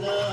together.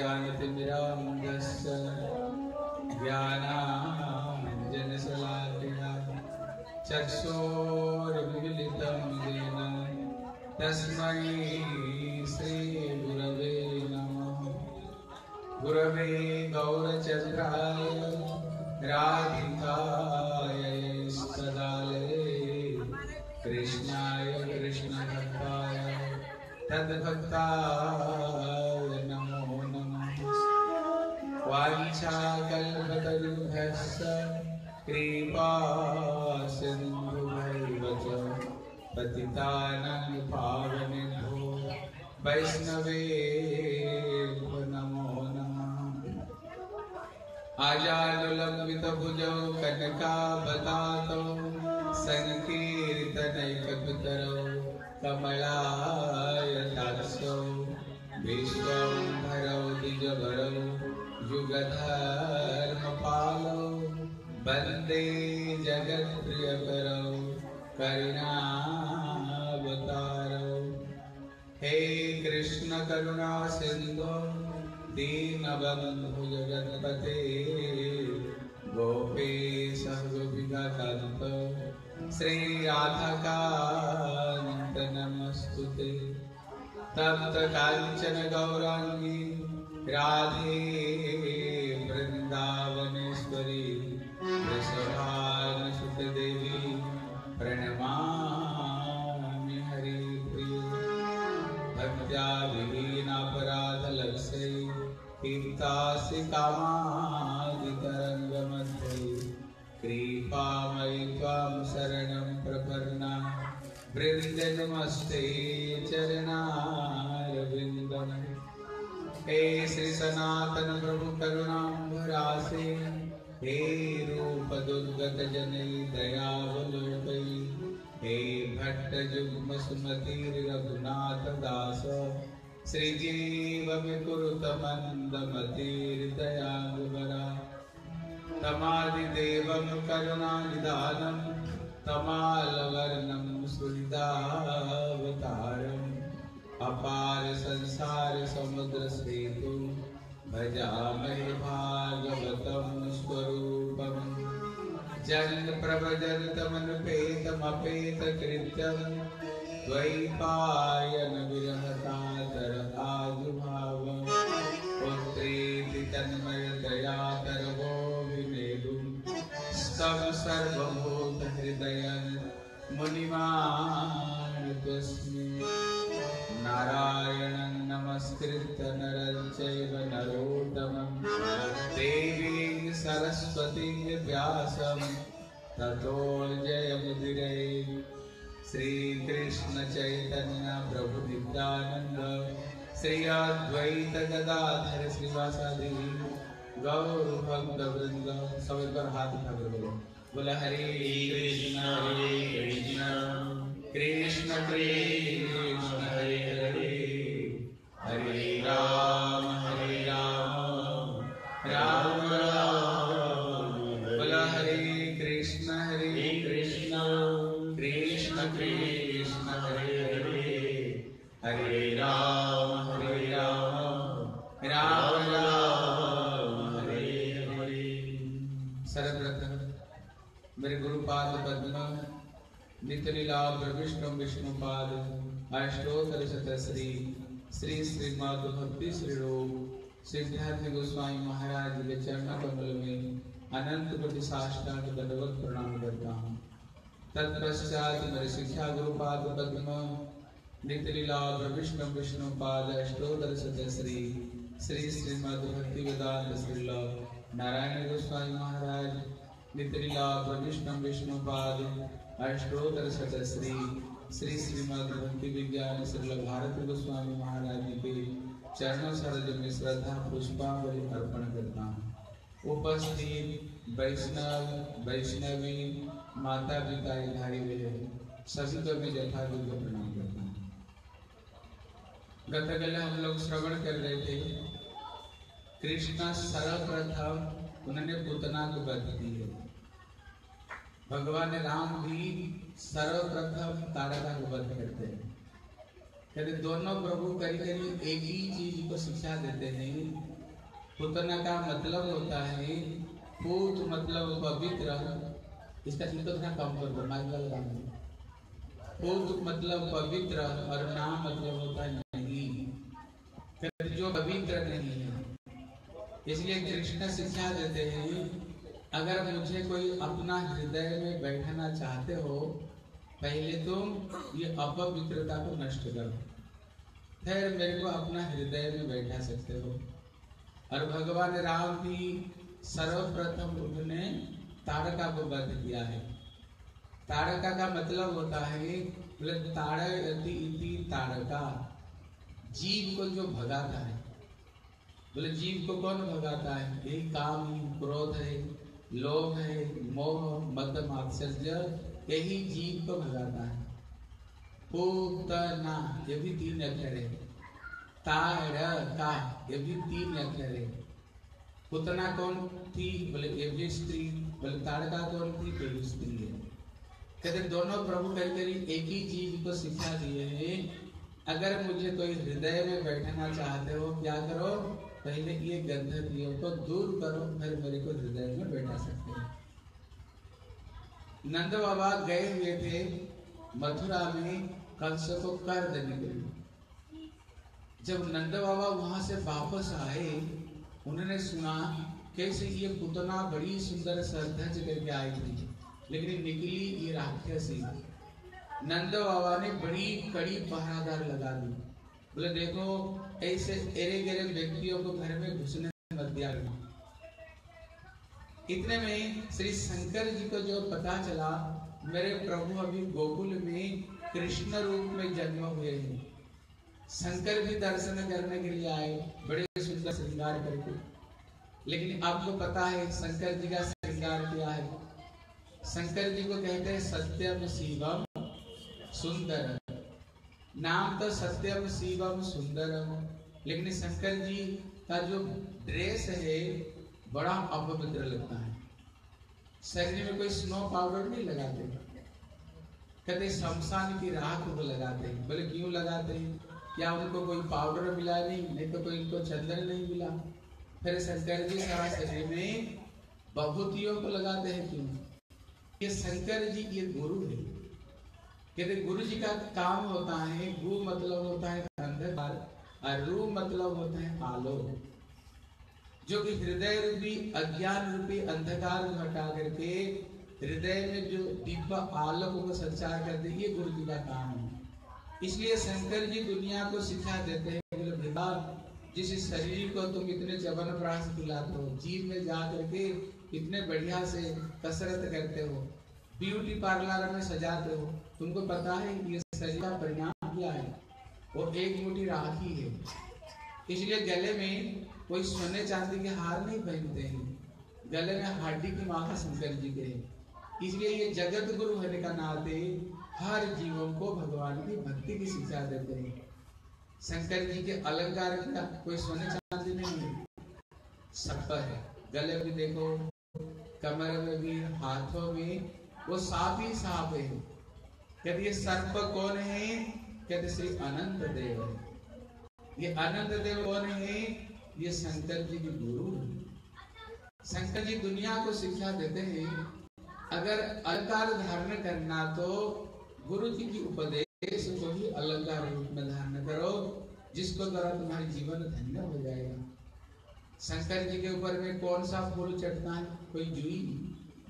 ஞானத்தின் மிராந்த दीनबन्धु जगत्पते गोपेश गोपिकान्त श्रीराधकान्त नमस्तु तप्त कांचन गौराङ्गी राधे। कामादितरङ्गमध्ये कृपामयि त्वां शरणं प्रपन्ना। वृन्दनमस्ते चरणारविन्दम्। हे श्री सनातन प्रभु करुणाम्बरासे हे रूप दुर्गत जनै दयावलोकै, हे भट्ट जुग्म सुमति रघुनाथ श्रीजीव विकुरुत तमादिदेवं करुणानिदानं, तमालवर्णं सुहृदावतारम् अपार संसार समुद्र सेतु, भजामहे भागवतं स्वरूपम् जन प्रभजनतमनुपेतमपेतकृत्यं द्वैपायन विरहतातर आजुभाव पुत्रेति तन्मयतया तरवो विनेदुं स्तव सर्वभूतहृदयं मुनिमानतस्मै नारायणं नमस्कृत्य नरं चैव नरोत्तमं देवीं सरस्वतीं व्यासं ततो जयमुदिरै श्रीकृष्ण चैतन्य प्रभु नित्यानन्द श्री अद्वैत गदाधर श्रीवासादि गौर भक्त वृंद सब बार हाथ उठा कर बोलो। बोला, हरे कृष्ण हरे कृष्ण कृष्ण कृष्ण, हरे हरे हरे राम। गुरुपाद पद्म नित्य लीला विष्णु पाद। अष्टोत्तर शतश्री श्री श्रीमद भक्ति श्री रूप सिद्धार्थ गोस्वामी महाराज के चरण कमल में अनंत कोटि साष्टांग दंडवत प्रणाम करता हूँ। तत्पश्चात मेरे शिक्षा गुरुपाद पद्म नित्य लीला विष्णु पाद। अष्टोत्तर शतश्री श्री श्रीमद भक्ति वेदांत श्रील। नारायण गोस्वामी महाराज विष्णु विष्णुपाद अष्टोत्तर शतश्री श्री श्रीमद विज्ञान गोस्वामी महाराज के चरणों सरोज में श्रद्धा पुष्पांजलि अर्पण करता हूँ उपस्थित वैष्णव, वैष्णवी माता पिता भाई बहन सभी को प्रणाम करता हूँ। हम लोग श्रवण कर रहे थे, कृष्ण सर्वप्रथम उन्होंने पुतना को वध दी है भगवान राम भी सर्वप्रथम तारका को बंद करते हैं। कहते, दोनों प्रभु करीब करीब एक ही चीज़ को शिक्षा देते हैं। पुतना का मतलब होता है, पूत मतलब पवित्र। इसका चिंता थोड़ा कम कर दो माइक लगा पूत मतलब पवित्र और नाम मतलब होता है नहीं जो पवित्र नहीं है, इसलिए कृष्ण शिक्षा देते हैं। अगर मुझे कोई अपना हृदय में बैठाना चाहते हो, पहले तुम ये अपवित्रता को नष्ट करो। फिर मेरे को अपना हृदय में बैठा सकते हो। और भगवान राम भी सर्वप्रथम उन्होंने तारका को बंद किया है। तारका का मतलब होता है ताड़यति तारका। जीव को जो भगाता है, बोले, जीव को कौन भगाता है? यही काम ही क्रोध है। लोभ है, मोह, मद, मात्सर्य, यही जीव को भगाता है। पूतना ये भी तीन अक्षर है। ताड़ का ये भी तीन अक्षर है। पुतना कौन थी? बोले, ये भी स्त्री। बोले ताड़का कौन थी? ये भी स्त्री है। कहते, दोनों प्रभु करी करी एक ही चीज़ को शिक्षा दिए हैं। अगर मुझे कोई हृदय में बैठना चाहते हो, क्या करो? पहले ये गंधर्वियों को दूर करो, फिर मेरे को हृदय में बैठा सकते हैं। नंद बाबा गए हुए थे, मथुरा में कंस को कर देने के लिए। जब नंद बाबा वहाँ से वापस आए, उन्होंने सुना, कैसे ये पुतना बड़ी सुंदर सरधज करके आई थी, लेकिन निकली ये राक्षसी। नंद बाबा ने बड़ी कड़ी पहरादार लगा दी। बोले, देखो ऐसे एरे गेरे व्यक्तियों को घर में घुसने मत दिया गया इतने में श्री शंकर जी को जो पता चला, मेरे प्रभु अभी गोकुल में कृष्ण रूप में जन्म हुए हैं। शंकर भी दर्शन करने के लिए आए, बड़े सुंदर श्रृंगार करके। लेकिन आपको पता है शंकर जी का श्रृंगार क्या है। शंकर जी को कहते हैं सत्यम शिवम सुंदर नाम तो सत्यम, शिवम, सुंदरम। लेकिन शंकर जी का जो ड्रेस है, बड़ा अपवित्र लगता है। शरीर में कोई स्नो पाउडर नहीं लगाते। कहते शमशान की राख को लगाते हैं। बोले, क्यों लगाते हैं? क्या उनको कोई पाउडर मिला नहीं? नहीं तो कोई इनको चंदन नहीं मिला? फिर शंकर जी सारा शरीर में बहुतियों को लगाते हैं क्यों? ये शंकर जी ये गुरु है। कहते गुरु जी का काम होता है, गु मतलब होता है अंधकार और रू मतलब होता है आलोक जो कि हृदय रूपी, अज्ञान रूपी, अंधकार को हटा करके हृदय में जो दिव्य आलोक को संचार करते ये गुरु जी का काम है। इसलिए शंकर जी दुनिया को शिक्षा देते हैं जिस शरीर को तुम इतने चवन प्राश खिलाते हो, जीव में जा करके इतने बढ़िया से कसरत करते हो ब्यूटी पार्लर में सजाते हो, तुमको पता है ये का परिणाम क्या है? वो एक मोटी राखी है इसलिए गले में कोई सोने चांदी के हार नहीं पहनते हैं। गले में हड्डी की माला शंकर जी के इसलिए ये जगत गुरु होने का नाते हर जीवों को भगवान की भक्ति की शिक्षा देते हैं। शंकर जी के अलंकार का कोई सोने चांदी नहीं है। सब पर है। गले में देखो, कमर में भी, हाथों में वो साफ़ ही साफ़ है। कहते, ये सर्प कौन है? कहते, श्री अनंत देव है। ये अनंत देव कौन है? ये शंकर जी के गुरु शंकर जी दुनिया को शिक्षा देते हैं। अगर अलंकार धारण करना तो गुरु जी की उपदेश को ही अलंकार रूप में धारण करो, जिसको द्वारा तुम्हारे जीवन धन्य हो जाएगा। शंकर जी के ऊपर में कौन सा फूल चढ़ता है? कोई जुई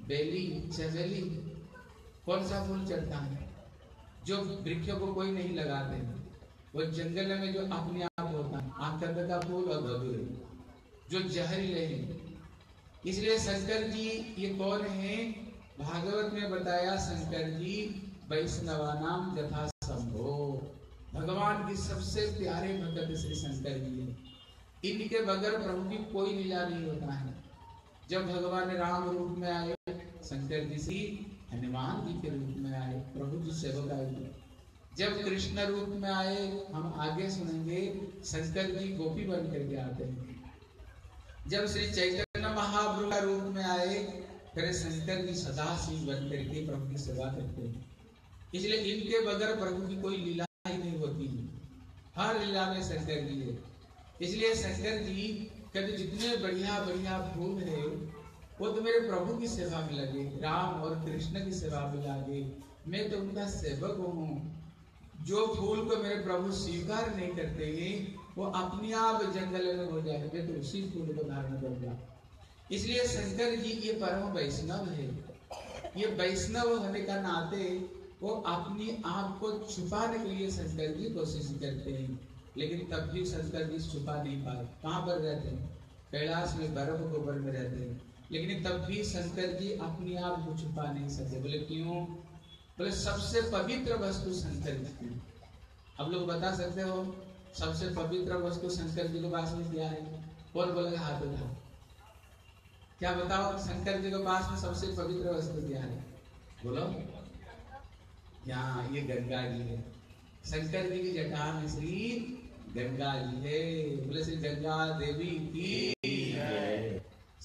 बेली, चमेली कौन सा फूल चढ़ता है? जो वृक्षों को कोई नहीं लगाते वो जंगल में जो अपने आप होता है आकंद का फूल और धतुर जो जहरीले हैं। इसलिए शंकर जी, ये कौन है? भागवत में बताया शंकर जी वैष्णवा नाम यथा संभो भगवान की सबसे प्यारे भगत श्री शंकर जी है। इनके बगैर प्रभु की कोई लीला नहीं होता है। जब भगवान राम रूप में आए, शंकर जी से हनुमान जी के रूप में आए, प्रभु जी सेवक आए जब कृष्ण रूप में आए, हम आगे सुनेंगे, शंकर जी गोपी बन करके आते हैं। जब श्री चैतन्य महाप्रभु का रूप में आए करे शंकर जी सदा सिंह बन करके प्रभु की सेवा करते हैं। इसलिए इनके बगैर प्रभु की कोई लीला ही नहीं होती है। हर लीला में शंकर जी है। इसलिए शंकर जी कभी जितने बढ़िया बढ़िया फूल है वो तो मेरे प्रभु की सेवा में लगे, राम और कृष्ण की सेवा में लगे। मैं तो उनका सेवक हूँ। जो फूल को मेरे प्रभु स्वीकार नहीं करते हैं, वो अपने आप जंगल में हो जाए मैं तो उसी फूल को धारण करूँगा। इसलिए शंकर जी, ये परम वैष्णव है। ये वैष्णव होने का नाते वो अपनी आप को छुपाने के लिए शंकर जी कोशिश करते हैं। लेकिन तब भी शंकर जी छुपा नहीं पाए। कहाँ पर रहते हैं? कैलाश में बर्फ़ गोबर में रहते हैं। लेकिन तब भी शंकर जी अपने आप को छुपा नहीं सकते। बोले, क्यों? बोले, सबसे पवित्र वस्तु शंकर जी की अब लोग बता सकते हो, सबसे पवित्र वस्तु शंकर जी के पास में क्या है? कौन बोलेगा हाथ उठा क्या बताओ, शंकर जी के पास में सबसे पवित्र वस्तु क्या है? बोलो। यहाँ ये गंगा जी है। शंकर जी की जटा में श्री गंगा जी है। बोले, श्री गंगा देवी की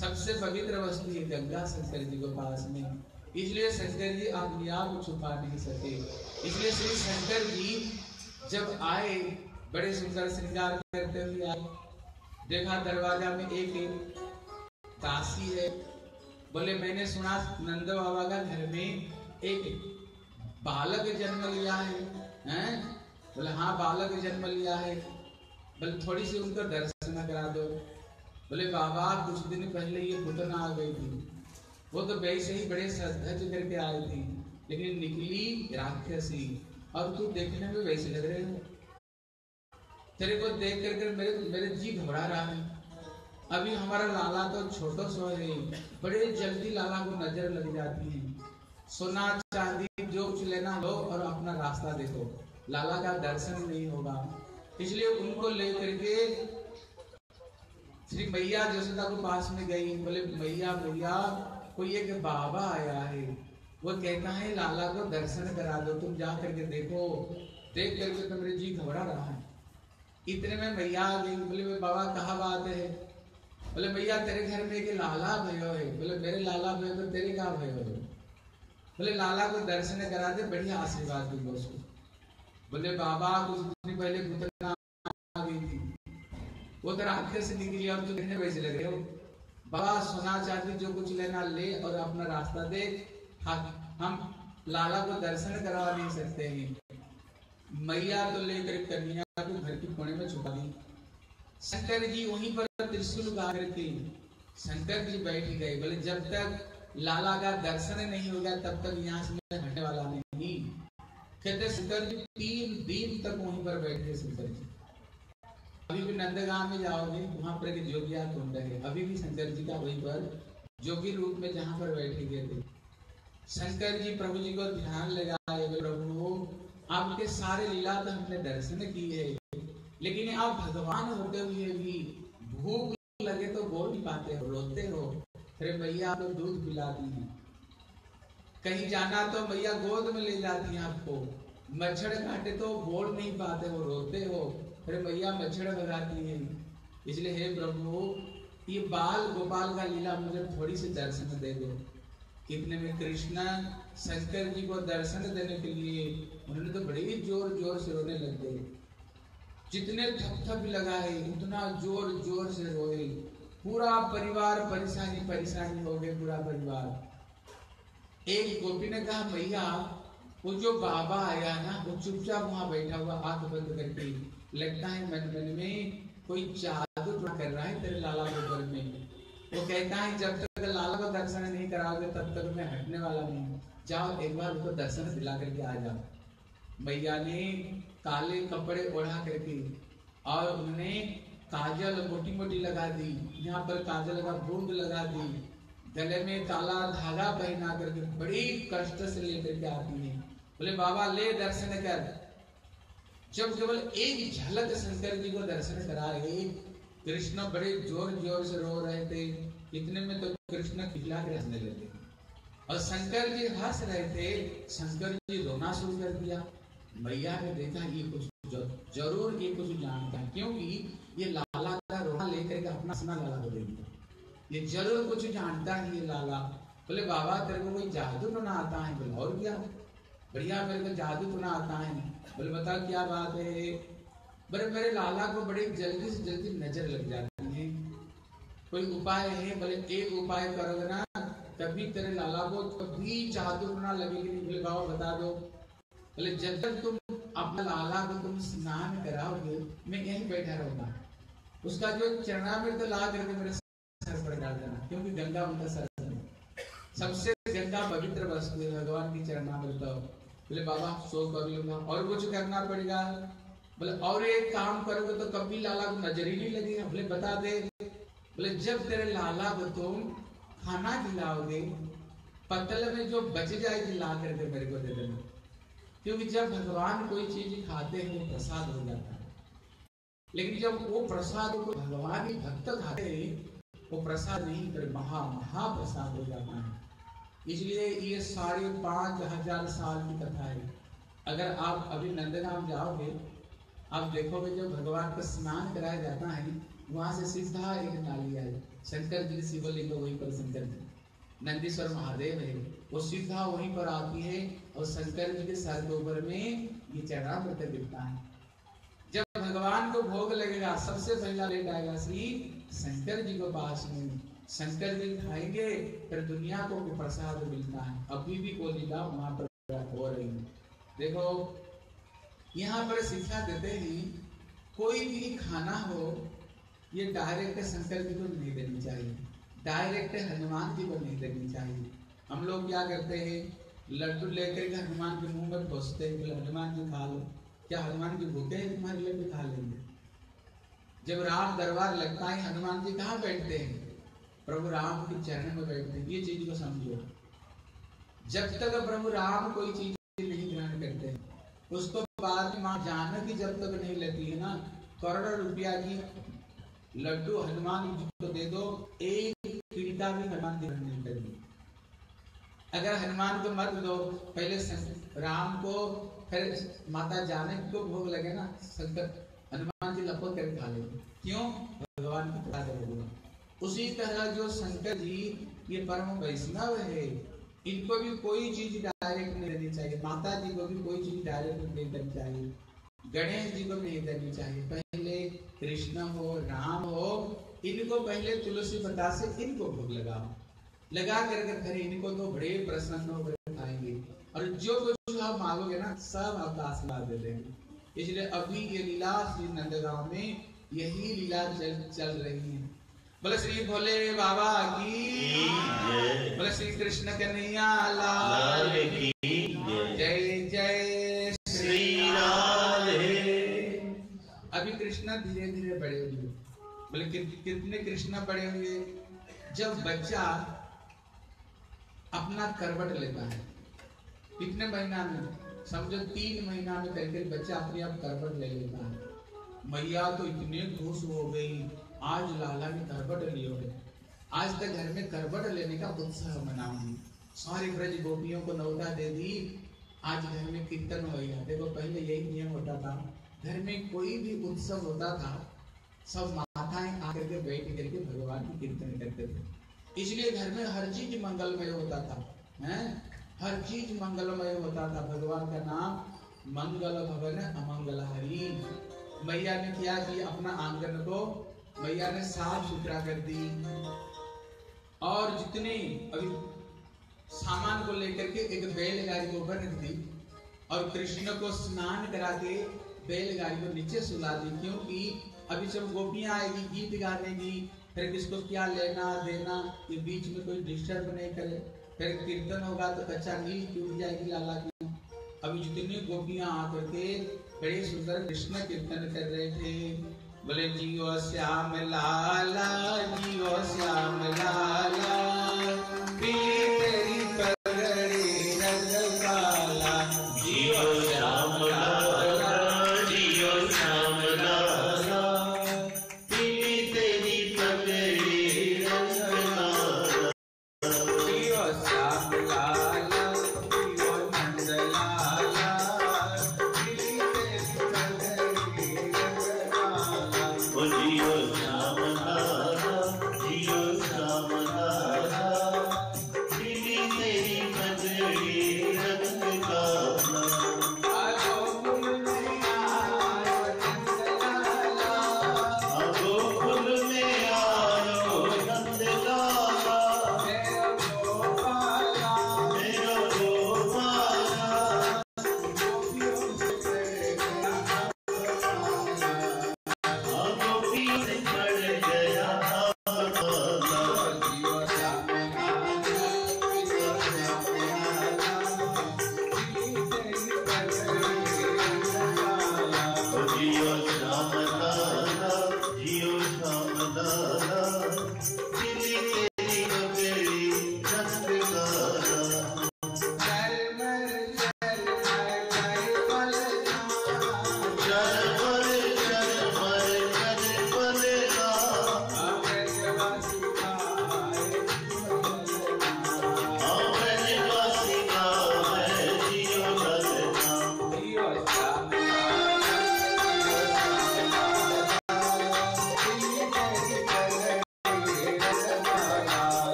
सबसे पवित्र वस्तु है गंगा शंकर जी के पास में। इसलिए शंकर जी अपने आप को छुपा नहीं सके। इसलिए श्री शंकर जी जब आए, बड़े सुंदर श्रृंगार करते हुए आए। देखा दरवाज़ा में एक एक दासी है। बोले, मैंने सुना नंद बाबा का घर में एक बालक जन्म लिया है। हैं? बोले हाँ बालक जन्म लिया है। बोले, थोड़ी सी उनको दर्शन करा दो। बोले, बाबा, कुछ दिन पहले ये पुतना आ गई थी। वो तो वैसे ही बड़े श्रद्धा करके आई थी, लेकिन निकली राक्षसी। और तू देखने में वैसे लग रहे हो। तेरे को देख करके मेरे मेरे जी घबरा रहा है। अभी हमारा लाला तो छोटो सो है, बड़े जल्दी लाला को नज़र लग जाती है। सोना चांदी जो कुछ लेना लो और अपना रास्ता देखो। लाला का दर्शन नहीं होगा। इसलिए उनको लेकर के श्री मैया जसोदा को पास में गई, बोले, मैया मैया, कोई एक बाबा आया है, वो कहता है, लाला को दर्शन करा दो, तुम जा करके देखो। देख करके तो मेरे जी घबरा रहा है। इतने में मैया आ गई, बोले बाबा, कहा बात है? बोले भैया तेरे घर में एक लाला भयो है। बोले, मेरे लाला भयो तो तेरे कहा भयो है? बोले, लाला को दर्शन करा दे, बढ़िया आशीर्वाद दूँगा उसको। बोले, बाबा, कुछ दिन पहले गई थी। वो तेरा तो राक्षस निकली और तो कहने वैसे लग रहे हो? बाबा, सोना चांदी, जो कुछ लेना, ले और अपना रास्ता दे हम लाला को दर्शन करवा नहीं सकते हैं। मैया तो लेकर कन्या को घर की कोने में छुपा दी। शंकर जी वहीं पर त्रिशूल उगा करके शंकर जी बैठ गए। बोले, जब तक लाला का दर्शन नहीं होगा तब तक यहाँ से हटने वाला नहीं। कहते, शंकर जी तीन दिन तक वहीं पर बैठे शंकर जी। अभी भी नंदगांव में जाओगे, वहाँ पर जोगिया कुंड है। अभी भी शंकर जी का वहीं पर जोगी रूप में जहाँ पर बैठे गए थे। शंकर जी प्रभु जी को ध्यान लगाए, प्रभु, आपके सारे लीला तो हमने दर्शन की है लेकिन आप भगवान होते हुए भी भूख लगे तो बोल नहीं पाते हो, रोते हो। अरे मैया तो दूध पिलाती है। कहीं जाना तो मैया गोद में ले जाती है आपको। मच्छर काटे तो बोल नहीं पाते हो, रोते हो। अरे मैया मच्छर भगाती है। इसलिए हे प्रभु, ये बाल, गोपाल का लीला मुझे थोड़ी सी दर्शन दे दो। कितने में कृष्णा शंकर जी को दर्शन देने के लिए, उन्होंने तो बड़े ही ज़ोर ज़ोर से रोने लग गए। जितने थप थप लगाए उतना ज़ोर ज़ोर से रोए। पूरा परिवार परेशानी परेशानी हो गए पूरा परिवार। एक गोपी ने कहा, भैया वो जो बाबा आया ना, वो चुपचाप वहाँ बैठा हुआ आँख बंद करके। लगता है मन मन में कोई जादू कर रहा है तेरे लाला के ऊपर में। वो कहता है, जब तक लाला को दर्शन नहीं कराओगे, तब तक मैं हटने वाला नहीं जाओ, एक बार उसको दर्शन दिला करके आ जाओ। भैया ने काले कपड़े ओढ़ा करके और उन्होंने काजल मोटी मोटी लगा दी। यहाँ पर काजल का बूंद लगा दी। गले में काला धागा पहना करके बड़ी कष्ट से लेकर के आती है। बोले, बाबा, ले दर्शन कर। जब केवल एक झलक शंकर जी को दर्शन करा रहे, कृष्ण बड़े ज़ोर ज़ोर से रो रहे थे। इतने में तो कृष्ण खिला के हंसने लगे। और शंकर जी हंस रहे थे। शंकर जी रोना शुरू कर दिया। मैया ने देखा, ये कुछ ज़रूर ये कुछ जानता है, क्योंकि ये लाला का रोना लेकर के अपना हंसना लाला को देंगे ये ज़रूर कुछ जानता है, ये लाला। बोले, बाबा, तेरे को कोई जादू तो ना आता है, बोले, और क्या? बढ़िया, मेरे को जादू तो ना आता है बोले, बता क्या बात है? बोले, मेरे लाला को बड़ी जल्दी से जल्दी नज़र लग जाती है। कोई उपाय है? बोले, एक उपाय करोगे ना कभी तेरे लाला को कभी जादू ना लगेगी नहीं। बोले, बाबा, बता दो। बोले, जब तक तुम अपना लाला को तुम स्नान कराओगे, मैं यहीं बैठा रहूँगा। उसका जो चरणा चरणामृत ला करके मेरे सर पर डाल देना, क्योंकि गंगा उनका सर सबसे गंगा पवित्र वस्तु है, भगवान की चरणा चरणामृत बोले, बाबा, सो कर लूँगा और कुछ करना पड़ेगा, बोले, और एक काम करोगे तो कभी लाला को नज़र ही नहीं लगेगा। बोले, बता दे। बोले, जब तेरे लाला को तुम खाना खिलाओगे पतल में जो बच जाएगी ला करके मेरे को दे देना। क्योंकि जब भगवान कोई चीज़ खाते हैं प्रसाद हो जाता है। लेकिन जब वो प्रसाद को भगवान ही भक्त खाते वो प्रसाद नहीं, पर महा महाप्रसाद हो जाता है। इसलिए ये साढ़े पाँच हज़ार साल की कथा है। अगर आप अभी नंदगाम जाओगे, आप देखोगे जब भगवान का स्नान कराया जाता है, वहाँ से सीधा एक नाली है शंकर जी शिवलिंग वहीं पर शंकर जी। नंदीश्वर महादेव है। वो सीधा वहीं पर आती है और शंकर जी के सर के ऊपर में ये चढ़ा पड़कर दिखता है। जब भगवान को भोग लगेगा, सबसे पहला लेट आएगा श्री शंकर जी के पास में। शंकर जी खाएँगे, फिर दुनिया को भी प्रसाद मिलता है। अभी भी वो लीला वहाँ पर हो रही है। देखो, यहाँ पर शिक्षा देते हैं, कोई भी खाना हो, ये डायरेक्ट शंकर जी को नहीं देनी चाहिए। डायरेक्ट हनुमान जी को नहीं देनी चाहिए। हम लोग क्या करते हैं, लड्डू लेकर के हनुमान के मुँह में घुसते हैं हनुमान जी खा लो। क्या हनुमान जी भूखे हैं, तुम्हारे लिए भी खा लेंगे। जब राम दरबार लगता है, हनुमान जी कहाँ बैठते हैं? प्रभु राम के चरण में बैठते ये चीज़ को समझो। जब तक प्रभु राम कोई चीज़ नहीं ग्रहण करते उसको बाद में माँ जानकी जब तक नहीं लेती है ना, करोड़ रुपया की लड्डू हनुमान जी को दे दो, एक पीड़िता भी हनुमान जी ग्रहण नहीं करेगी अगर हनुमान को मत दो, पहले राम को, फिर माता जानकी को भोग लगे ना शंकर हनुमान जी लपक कर खा लेंगे। क्यों? भगवान की होगा उसी तरह जो शंकर जी, ये परम वैष्णव है, इनको भी कोई चीज़ डायरेक्ट नहीं देनी चाहिए। माता जी को भी कोई चीज़ डायरेक्ट नहीं देनी चाहिए। गणेश जी को नहीं देनी चाहिए। पहले कृष्ण हो, राम हो, इनको पहले तुलसी पता से इनको भोग लगाओ। लगा करके फिर इनको तो बड़े प्रसन्न होकर खाएँगे। और जो कुछ आप मांगोगे ना, सब आपका आशीर्वाद दे देंगे। इसलिए अभी ये लीला श्री नंदगांव में यही लीला चल चल रही है। बोले श्री भोले बाबा की बोले श्री कृष्ण कन्हैया लाल की जय। जय श्री अभी कृष्ण धीरे धीरे बड़े हुए। बोले कितने कृष्ण बड़े हुए? जब बच्चा अपना करवट लेता है कितने महीना में? समझो तीन महीना में करके बच्चा अपने आप करवट ले लेता है। मैया तो इतने खुश हो गई। आज लाला ने करबट लियो है आज तक घर में करबट लेने का उत्साह मनाऊँगी सारी ब्रज, गोपियों को नौता दे दी। आज घर में कीर्तन हो गया। देखो, पहले यही नियम होता था। घर में कोई भी उत्सव होता था, सब माताएँ आकर के बैठ करके भगवान की कीर्तन करते थे। इसलिए घर में हर चीज़ मंगलमय होता था, हैं? हर चीज़ मंगलमय होता था। भगवान का नाम मंगल भवन अमंगल हरी मैया ने क्या किया अपना आँगन को मैया ने साफ़ सुथरा कर दी। और जितने अभी सामान को लेकर के एक बैलगाड़ी को ऊपर रख दी और कृष्ण को स्नान करा के बैलगाड़ी को नीचे सुला दी, क्योंकि अभी जब गोपियाँ आएगी, गीत गाने की फिर किसको क्या लेना, देना, ये बीच में कोई डिस्टर्ब नहीं करे। फिर कीर्तन होगा तो कच्चा नील टूट जाएगी, लाला की। अभी जितनी गोपियाँ आकर के बड़े सुंदर कृष्ण कीर्तन कर रहे थे बोले जियो श्याम लाला जियो श्याम लाला तेरी जियो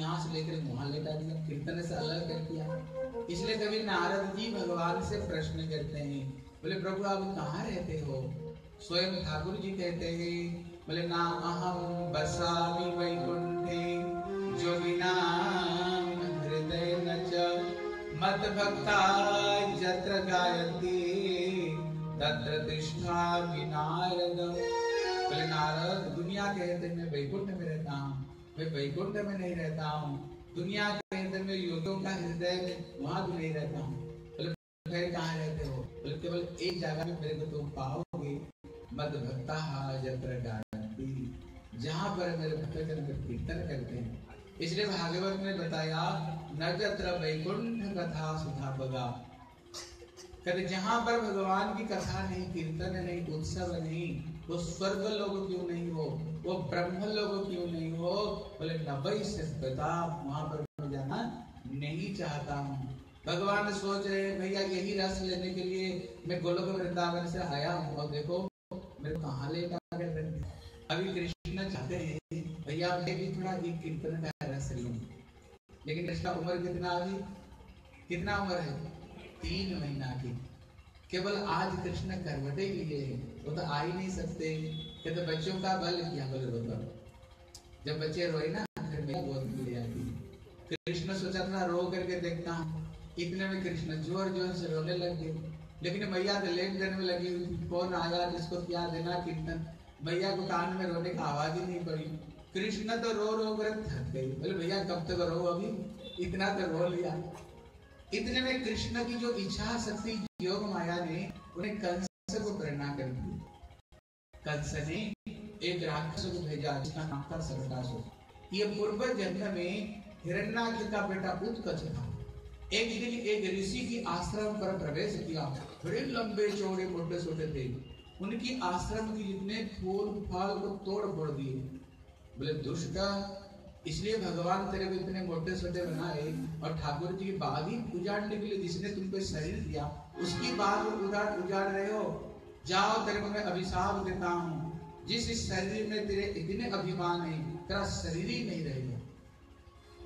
यहाँ से लेकर वहाँ लेटा दिया कीर्तन से अलग कर दिया इसलिए कभी नारद जी भगवान से प्रश्न करते हैं, बोले, प्रभु, आप कहाँ रहते हो? स्वयं ठाकुर जी कहते हैं, बोले ना अहम बसामि वैकुंठे जोगिना हृदय न मत भक्ता जत्र गायन्ति, तत्र तिष्ठामि नारद बोले, नारद, दुनिया कहते मैं वैकुंठ में रहता हूँ। मैं वैकुंठ में नहीं रहता हूँ। दुनिया के अंदर में योगियों का हृदय में वहाँ भी नहीं रहता हूँ। फिर कहाँ रहते हो? बोले, केवल एक जगह में मेरे को तुम पाओगे मद भक्ता गायत्री, जहाँ पर मेरे भक्त जन कीर्तन करते हैं। इसलिए भागवत ने बताया, न वैकुंठ कथा सुधा बगा। कहते, जहाँ पर भगवान की कथा नहीं, कीर्तन नहीं, उत्सव नहीं, वो स्वर्ग लोग क्यों नहीं हो? वो ब्रह्म लोग क्यों नहीं हो? बोले नबई से बता वहाँ पर मैं जाना नहीं चाहता हूँ। भगवान सोच रहे भैया, यही रस लेने के लिए मैं गोलोक वृंदावन से आया हूँ। और देखो, मेरे कहाँ लेकर अभी कृष्ण चाहते हैं, भैया, मैं भी थोड़ा एक कीर्तन का रस लूँ। लेकिन कृष्ण उम्र कितना अभी? कितना उम्र है? तीन महीना की केवल आज कृष्ण करवटे लिए, वो तो आ ही नहीं सकते। कहते तो बच्चों का बल क्या बल रोता जब बच्चे रोए ना फिर मैं गोद ले आती कृष्ण सोचा था, रो करके देखता इतने में कृष्ण ज़ोर ज़ोर से रोने लग गए। लेकिन मैया तो लेट देने में लगी हुई। कौन आया जिसको क्या देना, कीर्तन? मैया को कान में रोने की आवाज़ ही नहीं पड़ी। कृष्ण तो रो रो कर थक गई। बोले, भैया, कब तक रो अभी इतना तो रो लिया। इतने में कृष्ण की जो इच्छा शक्ति योग माया ने, उन्हें कंस को प्रेरणा कर दी। कंस ने एक राक्षस को भेजा, जिसका नाम था सरकासुर ये पूर्व जन्म में हिरण्याक्ष का बेटा उत्कच था। एक दिन एक ऋषि की आश्रम पर प्रवेश किया। बड़े लंबे चौड़े मोटे छोटे थे। उनकी आश्रम की जितने फूल, फल को तोड़ फोड़ दिए। बोले, दुष्ट इसलिए भगवान तेरे को इतने मोटे छोटे बनाए और ठाकुर जी की बाग ही उजाड़ने के लिए जिसने तुमको शरीर दिया, उसकी बाग उजाड़ उजाड़ रहे हो। जाओ तेरे को मैं अभिशाप देता हूँ। जिस शरीर में तेरे इतने अभिमान है, तेरा शरीर ही नहीं रहेगा।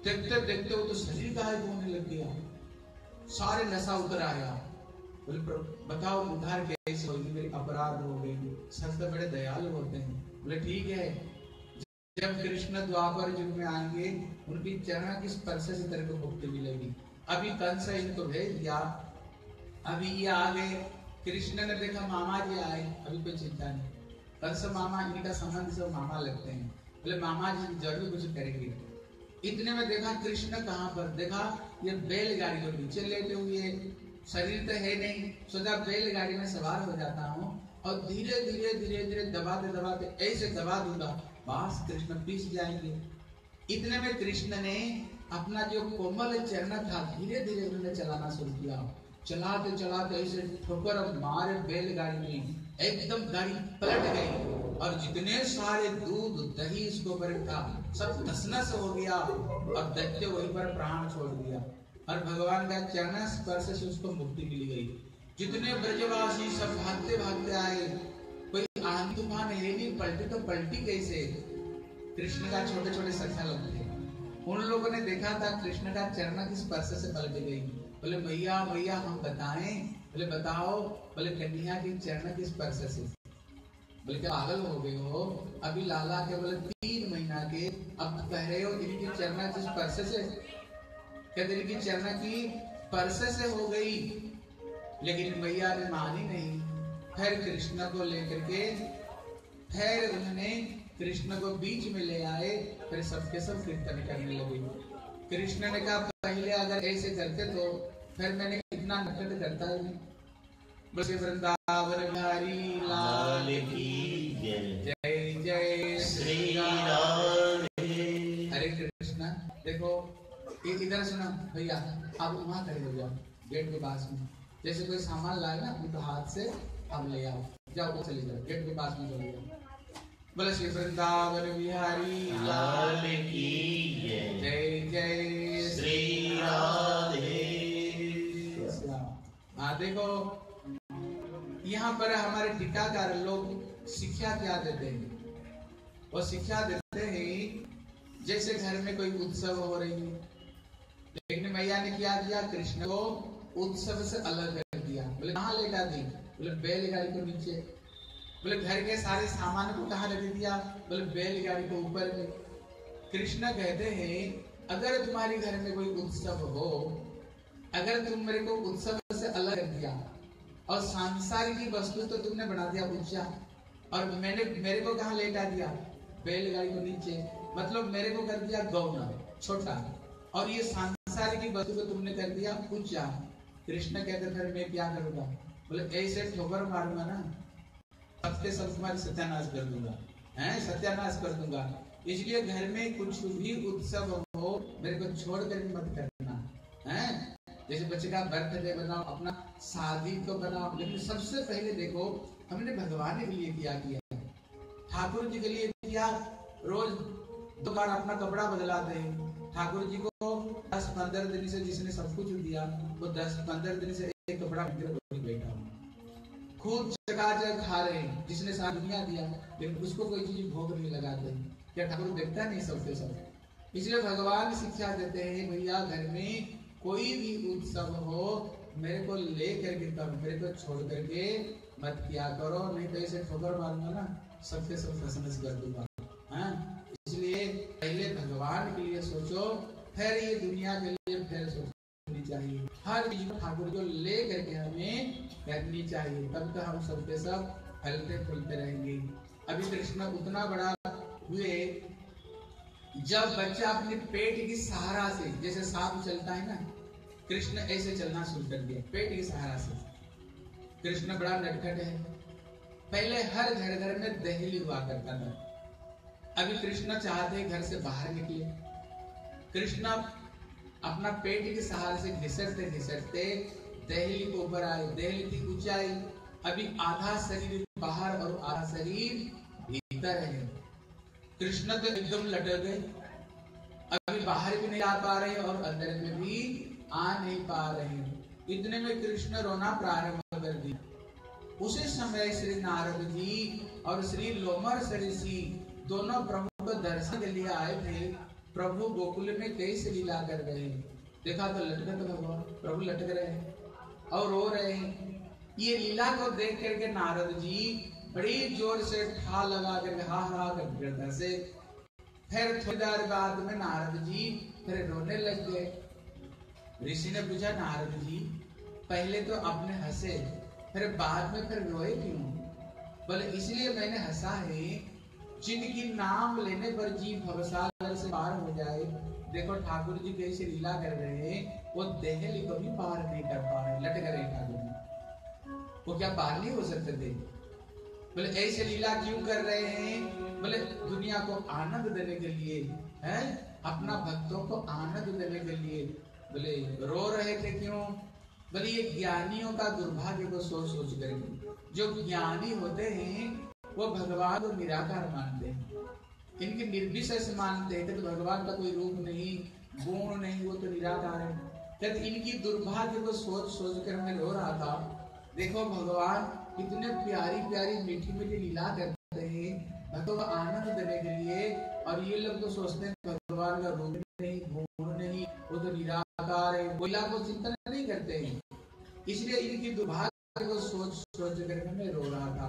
देखते देखते वो तो शरीर गायब होने लग गया। सारे नशा उतर आया। बोले बताओ उधार कैसे होगी? मेरे अपराध हो गए संत बड़े दयालु होते हैं। बोले, ठीक है। जब कृष्ण द्वापर युग में आएँगे, उनकी चरण की स्पर्श से तेरे को मुक्ति मिलेगी? अभी कंस इनको भेज दिया। अभी ये आ गए। कृष्ण ने देखा मामा जी आए, अभी कोई चिंता नहीं। कंस मामा, इनका संबंध से मामा लगते हैं। बोले, मामा जी, ज़रूर कुछ करेंगे। इतने में देखा कृष्ण कहाँ पर? देखा, ये बैलगाड़ी को नीचे लेटे हुए शरीर तो है नहीं। सोचा बैलगाड़ी में सवार हो जाता हूँ और धीरे धीरे धीरे धीरे दबाते दबाते ऐसे दबा दूँगा बास कृष्ण पीस जाएँगे। इतने में कृष्ण ने अपना जो कोमल चरण था धीरे धीरे उन्होंने चलाना शुरू किया। चलाते चलाते ऐसे ठोकर मारे बैलगाड़ी में एकदम गाड़ी पलट गई। और जितने सारे दूध, दही इसको ऊपर था, सब नस हो गया और दैत्य वहीं पर प्राण छोड़ दिया। और भगवान का चरण स्पर्श से उसको मुक्ति मिल गई। जितने ब्रजवासी सब भागते भागते आए तूफ़ान नहीं, पलटी तो पलटी कैसे कृष्ण का छोटे छोटे सखा लोग थे उन लोगों ने देखा था कृष्ण का चरण किस स्पर्श से पलट गई। बोले, भैया भैया, हम बताएँ। बोले, बताओ। बोले कन्या की चरण किस स्पर्श से? बोले, क्या पागल हो गए हो? अभी लाला के बोले, तीन महीना के। अब कह रहे हो इनकी चरण किस स्पर्श से? कहते, इनकी चरण की स्पर्श से हो गई। लेकिन भैया ने मानी नहीं। फिर कृष्ण को लेकर के फिर उन्होंने कृष्ण को बीच में ले आए फिर सबके सब कीर्तन करने लगे। कृष्ण ने कहा पहले अगर ऐसे करते तो फिर मैंने इतना नकट करता है बस वृंदावन बिहारी लाल की जय। जय श्री राम हरे कृष्ण देखो इधर सुना भैया आप वहाँ खड़े हो जाओ गेट के पास में। जैसे कोई सामान लाए ना तो हाथ से अब ले आओ। जाओ चले जाओ? गेट के पास में चले। जाओ बोले श्री वृंदावन बिहारी लाल की जय। जय श्री राधे। हाँ देखो यहाँ पर हमारे टीकाकार लोग शिक्षा क्या देते हैं? वो शिक्षा देते हैं जैसे घर में कोई उत्सव हो रही है। लेकिन मैया ने क्या दिया कृष्ण को उत्सव से अलग कर दिया। बोले, कहाँ लेटा दी बोले, बैलगाड़ी को नीचे। बोले, घर के सारे सामान को कहाँ लगा दिया? बोले, बैलगाड़ी को ऊपर में। कृष्ण कहते हैं, अगर तुम्हारे घर में कोई उत्सव हो, अगर तुम मेरे को उत्सव से अलग कर दिया और सांसारिक वस्तु तो तुमने बना दिया ऊँचा और मैंने, मेरे को कहा लेटा दिया? बैलगाड़ी को नीचे। मतलब मेरे को कर दिया गौना, छोटा। और ये सांसारिक वस्तु को तुमने कर दिया ऊँचा कृष्ण कहते फिर मैं क्या करूँगा? बोले ऐसे ठोकर मारूँगा ना, सबके सब तुम्हारी सत्यानाश कर दूँगा। हैं? सत्यानाश कर दूँगा। इसलिए घर में कुछ भी उत्सव हो, मेरे को छोड़ कर मत करना। हैं? जैसे बच्चे का बर्थडे बनाओ, अपना शादी को बनाओ। लेकिन सबसे पहले देखो, हमने भगवान के लिए क्या किया? ठाकुर जी के लिए किया? रोज दो बार अपना कपड़ा बदलाते हैं ठाकुर जी को दस पंद्रह दिन से जिसने सब कुछ दिया, वो दस पंद्रह दिन से एक कपड़ा पहन बैठा खूब चकाचक खा रहे हैं, जिसने सारी दुनिया दिया, लेकिन उसको कोई चीज़ भोग नहीं लगाते क्या ठाकुर देखता नहीं सबके सब? इसलिए भगवान शिक्षा देते हैं, भैया, घर में कोई भी उत्सव हो, मेरे को ले करके तब मेरे को छोड़ करके मत किया करो, नहीं तो ऐसे ठोकर मारूँगा ना सबके सब फसनस कर दूँगा। पहले भगवान के लिए सोचो, फिर ये दुनिया के लिए फिर सोचनी चाहिए। हर चीज़ ठाकुर को ले करके हमें करनी चाहिए। तब तो हम सबके सब फलते फूलते रहेंगे। अभी कृष्ण उतना बड़ा हुए, जब बच्चा अपने पेट की सहारा से, जैसे सांप चलता है ना, कृष्ण ऐसे चलना शुरू कर दिया, पेट की सहारा से। कृष्ण बड़ा नटखट है। पहले हर घर घर में दहली हुआ करता था। अभी कृष्ण चाहते घर से बाहर निकले। कृष्ण अपना पेट के सहारे से घिसटते घिसटते दहली को ऊपर आए, दहली की ऊंचाई। अभी आधा शरीर बाहर और आधा शरीर भीतर है। कृष्ण तो एकदम लटक गए। अभी बाहर भी नहीं आ पा रहे और अंदर में भी आ नहीं पा रहे। इतने में कृष्ण रोना प्रारंभ कर दी उसी समय श्री नारद जी और श्री लोमर ऋषि दोनों प्रभु को दर्शन के लिए आए थे। प्रभु गोकुल में कैसे लीला कर रहे हैं। देखा तो लटक तो भगवान, प्रभु लटक रहे हैं और रो रहे हैं। ये लीला को देख करके नारद जी बड़ी ज़ोर से ठा लगा कर हा हा कर से फिर थोड़ी देर बाद में नारद जी फिर रोने लग गए। ऋषि ने पूछा, नारद जी, पहले तो आपने हंसे, फिर बाद में फिर रोए क्यों? बोले, इसलिए मैंने हंसा है जिनकी नाम लेने पर जी भवसागर से पार हो जाए। देखो, ठाकुर जी कैसे लीला कर रहे हैं, वो देहली को भी पार नहीं कर पा रहे। लटक रहे ठाकुर जी। वो क्या पार नहीं हो सकते थे? बोले, ऐसे लीला क्यों कर रहे हैं? बोले, दुनिया को आनंद देने के लिए, है? अपना भक्तों को आनंद देने के लिए। बोले, रो रहे थे क्यों? बोले, ये ज्ञानियों का दुर्भाग्य को सोच सोच करके। जो ज्ञानी होते हैं वो भगवान को निराकार मानते हैं। इनके निर्विशेष मानते हैं तो भगवान का कोई रूप नहीं, गुण नहीं, वो तो निराकार है। कहते इनकी दुर्भाग्य को सोच सोच कर मैं रो रहा था। देखो भगवान कितने प्यारी प्यारी मीठी मीठी लीला करते हैं। को आनंद देने के लिए, और ये लोग तो सोचते हैं भगवान का रूप नहीं, गुण नहीं, वो तो निराकार है। वो को चिंतन नहीं करते हैं। इसलिए इनकी दुर्भाग्य को सोच सोच कर मैं रो रहा था।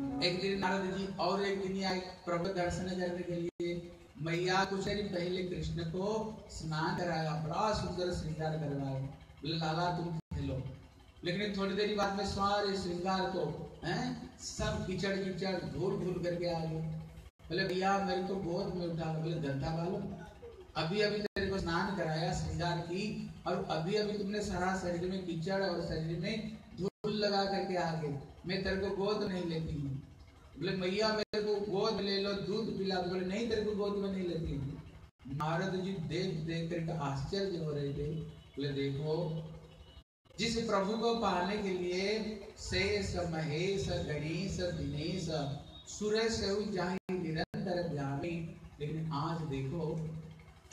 एक दिन नारद जी और एक दिन आए प्रभु दर्शन करने के लिए मैया कुछ पहले कृष्ण को स्नान कराया, बड़ा सुंदर श्रृंगार करवाया। बोले, लाला, तुम खेलो। लेकिन थोड़ी देर बाद में सारे श्रृंगार को, हैं, सब कीचड़ कीचड़, धूल धूल करके आ गए। बोले, भैया, मेरे को गोद में उठा बोले, गंदा वालो अभी अभी तेरे को स्नान कराया श्रृंगार की, और अभी अभी तुमने सारा शरीर में कीचड़ और शरीर में धूल लगा करके आ गए। मैं तेरे को गोद नहीं लेती हूँ। बोले, मैया, मेरे को गोद ले लो, दूध पिला दो। बोले, नहीं, तेरे को गोद में नहीं लेती हूँ। नारद जी देख देख करके आश्चर्य हो रहे थे। बोले, देखो, जिस प्रभु को पाने के लिए शेष, महेश, गणेश, दिनेश, सुरेश निरंतर ध्यानी लेकिन आज देखो,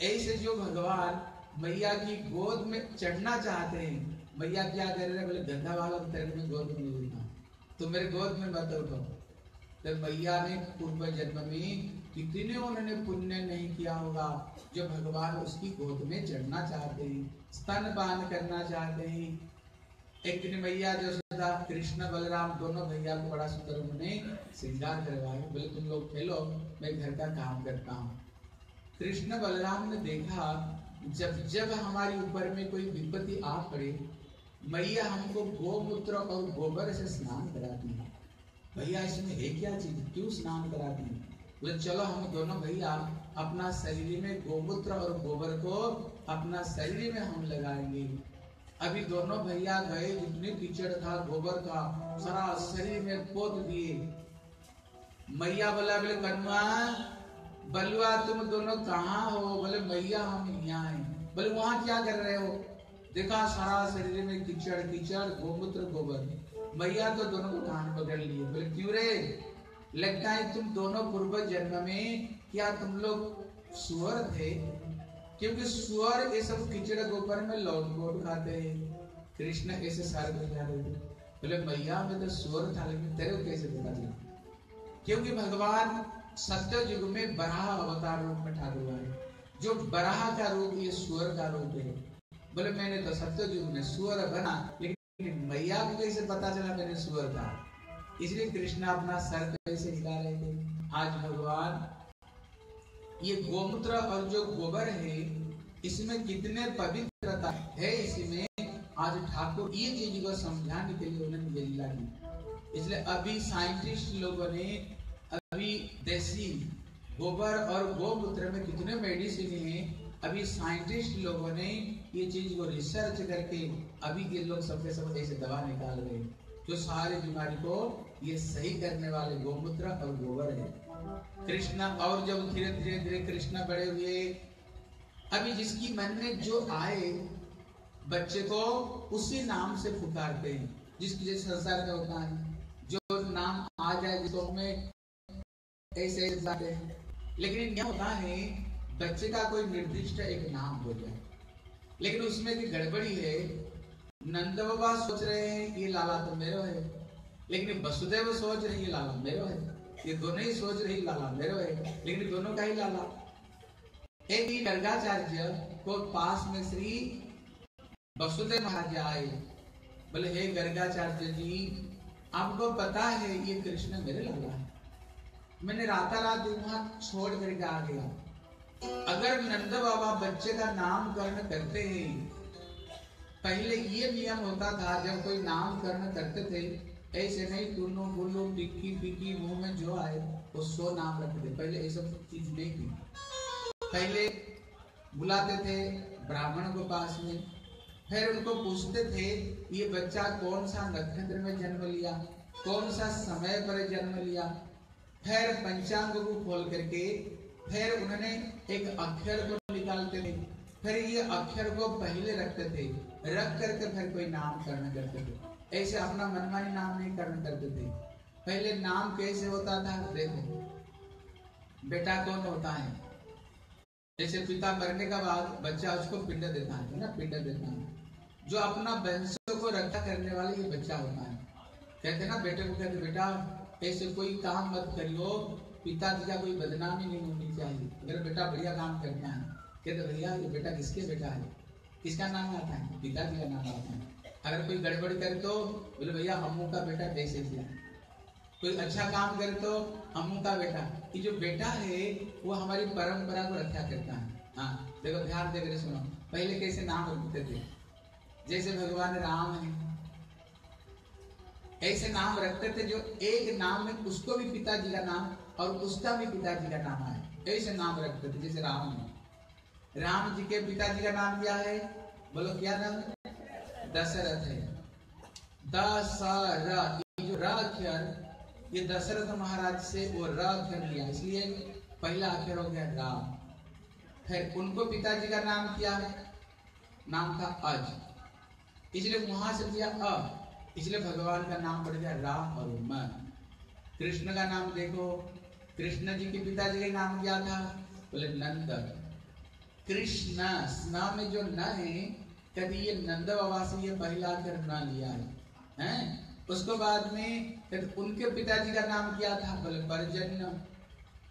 ऐसे जो भगवान मैया की गोद में चढ़ना चाहते हैं, मैया क्या कर रहे हैं? बोले गंदा वाला तेरे में गोद में नहीं तो मेरे गोद में मत उठो तो। मैया ने पूर्व जन्म में कितने उन्होंने पुण्य नहीं किया होगा जो भगवान उसकी गोद में चढ़ना चाहते हैं, स्तन पान करना चाहते हैं। एक दिन मैया जो था कृष्ण, बलराम दोनों भैया को बड़ा सुंदर उन्होंने श्रृंगार करवाया बोले, तुम लोग खेलो, मैं घर का काम करता हूँ। कृष्ण, बलराम ने देखा, जब जब हमारे ऊपर में कोई विपत्ति आ पड़े मैया हमको गोमूत्र और गोबर से स्नान कराती है। भैया, इसमें है क्या चीज़? क्यों स्नान कराती है? बोले, चलो, हम दोनों भैया, अपना शरीर में गोमूत्र और गोबर को अपना शरीर में हम लगाएँगे। अभी दोनों भैया गए, जितने कीचड़ था, गोबर का, सारा शरीर में पोत दिए। मैया बोला, बोले कनुआ बलुआ, तुम दोनों कहाँ हो? बोले, मैया, हम यहाँ हैं। बोले, वहाँ क्या कर रहे हो? देखा सारा शरीर में कीचड़ कीचड़, गोमूत्र, गोबर। मैया तो दोनों को कान पकड़ लिए। बोले, क्यों रे? लगता है तुम दोनों पूर्व जन्म में, क्या तुम लोग सुअर थे? क्योंकि सुअर ये सब कीचड़ गोबर में लौट गोट खाते हैं। कृष्ण ऐसे सारे बजा रहे बोले, मैया में तो सुअर था, लेकिन तेरे कैसे पता चला? क्योंकि भगवान सत्य युग में बराह अवतार रूप में ठाकुर जो बराह का रूप, ये सुअर का रूप है। बोले, मैंने तो सत्य युग में सुअर बना, लेकिन मैया को कैसे पता चला मैंने सुअर था इसलिए कृष्ण अपना सर कैसे हिला रहे थे? आज भगवान, ये गोमूत्र और जो गोबर है, इसमें कितने पवित्रता है, इसमें आज ठाकुर ये चीज़ को समझाने के लिए उन्होंने ये लीला की। इसलिए अभी साइंटिस्ट लोगों ने, अभी देसी गोबर और गोमूत्र में कितने मेडिसिन है अभी साइंटिस्ट लोगों ने ये चीज़ को रिसर्च करके अभी ये लोग सबके सब ऐसे दवा निकाल रहे जो सारी बीमारी को ये सही करने वाले गोमूत्र और गोबर है। कृष्णा और जब धीरे धीरे धीरे कृष्णा बड़े हुए, अभी जिसकी मन में जो आए, बच्चे को उसी नाम से पुकारते हैं। जिसकी जैसे संसार में होता है जो नाम आ जाए जिसको में ऐसे जाते लेकिन यह होता है बच्चे का कोई निर्दिष्ट एक नाम हो जाए। लेकिन उसमें की गड़बड़ी है। नंद बाबा सोच रहे हैं, ये लाला तो मेरा है। लेकिन वसुदेव सोच रहे हैं लाला मेरा है। ये दोनों ही सोच रही लाला मेरे है। लेकिन दोनों का ही लाला। एक ही गर्गाचार्य, को पास में श्री वसुदेव महाराज आए। बोले, हे गर्गाचार्य जी, आपको पता है, ये कृष्ण मेरे लाला है। मैंने रातारात वहाँ छोड़ करके आ गया। अगर नंद बाबा बच्चे का नामकरण करते हैं, पहले ये नियम होता था, जब कोई नामकरण करते थे, ऐसे नहीं टुन्नू गुल्लू टिक्की, पिक्की, मुँह में जो आए, वो सो नाम रखते थे। पहले ये सब चीज़ नहीं थी। पहले बुलाते थे ब्राह्मण को पास में, फिर उनको पूछते थे, ये बच्चा कौन सा नक्षत्र में जन्म लिया, कौन सा समय पर जन्म लिया? फिर पंचांग को खोल करके फिर उन्होंने एक अक्षर को निकालते थे, फिर ये अक्षर को पहले रखते थे, रख करके फिर कोई नाम करने करते थे। ऐसे अपना मनमानी नाम नहीं करना करते थे। पहले नाम कैसे होता था? देखो, बेटा कौन होता है? जैसे पिता मरने का बाद बच्चा उसको पिंड देता है ना? पिंड देता है। जो अपना वंश को रक्षा करने वाले ये बच्चा होता है। कहते ना, बेटे को कहते बेटा, ऐसे कोई काम मत करियो पिताजी का कोई बदनामी नहीं होनी चाहिए। अगर बेटा बढ़िया काम करता है कहते, भैया, ये बेटा किसके बेटा है? किसका नाम आता है? पिताजी का नाम आता है। अगर कोई गड़बड़ करे तो बोले, भैया अम्मू का बेटा कैसे किया कोई अच्छा काम करे तो अम्मू का बेटा। ये जो बेटा है, वो हमारी परंपरा को रक्षा करता है। हाँ देखो, ध्यान दे कर सुनो। पहले कैसे नाम रखते थे? जैसे भगवान राम है। ऐसे नाम रखते थे जो एक नाम में उसको भी पिताजी का नाम और उसका भी पिताजी का नाम है। ऐसे नाम रखते थे, जैसे राम है राम जी के पिताजी का नाम क्या है? बोलो, क्या नाम है? दशरथ है। दशरथ जो र अक्षर ये दशरथ महाराज से वो र अक्षर लिया। इसलिए पहला अक्षर हो गया राम। फिर उनको पिताजी का नाम क्या है? नाम था अज। इसलिए वहाँ से दिया अ। इसलिए भगवान का नाम पड़ गया राम और म कृष्ण का नाम देखो। कृष्ण जी के पिताजी का नाम क्या था? बोले, नंद। कृष्ण स्ना में जो न है कहते ये नंद बाबा से ये पहला कर न लिया है। हैं? उसको बाद में कहते उनके पिताजी का नाम क्या था? बोले, परजन्य।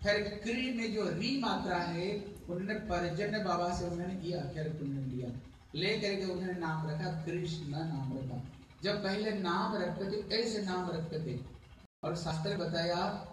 फिर क्री में जो री मात्रा है, उन्होंने परजन्य बाबा से उन्होंने ये अक्षर पुण्य लिया। ले करके उन्होंने नाम रखा, कृष्ण नाम रखा। जब पहले नाम रखते थे, ऐसे नाम रखते थे। और शास्त्र बताया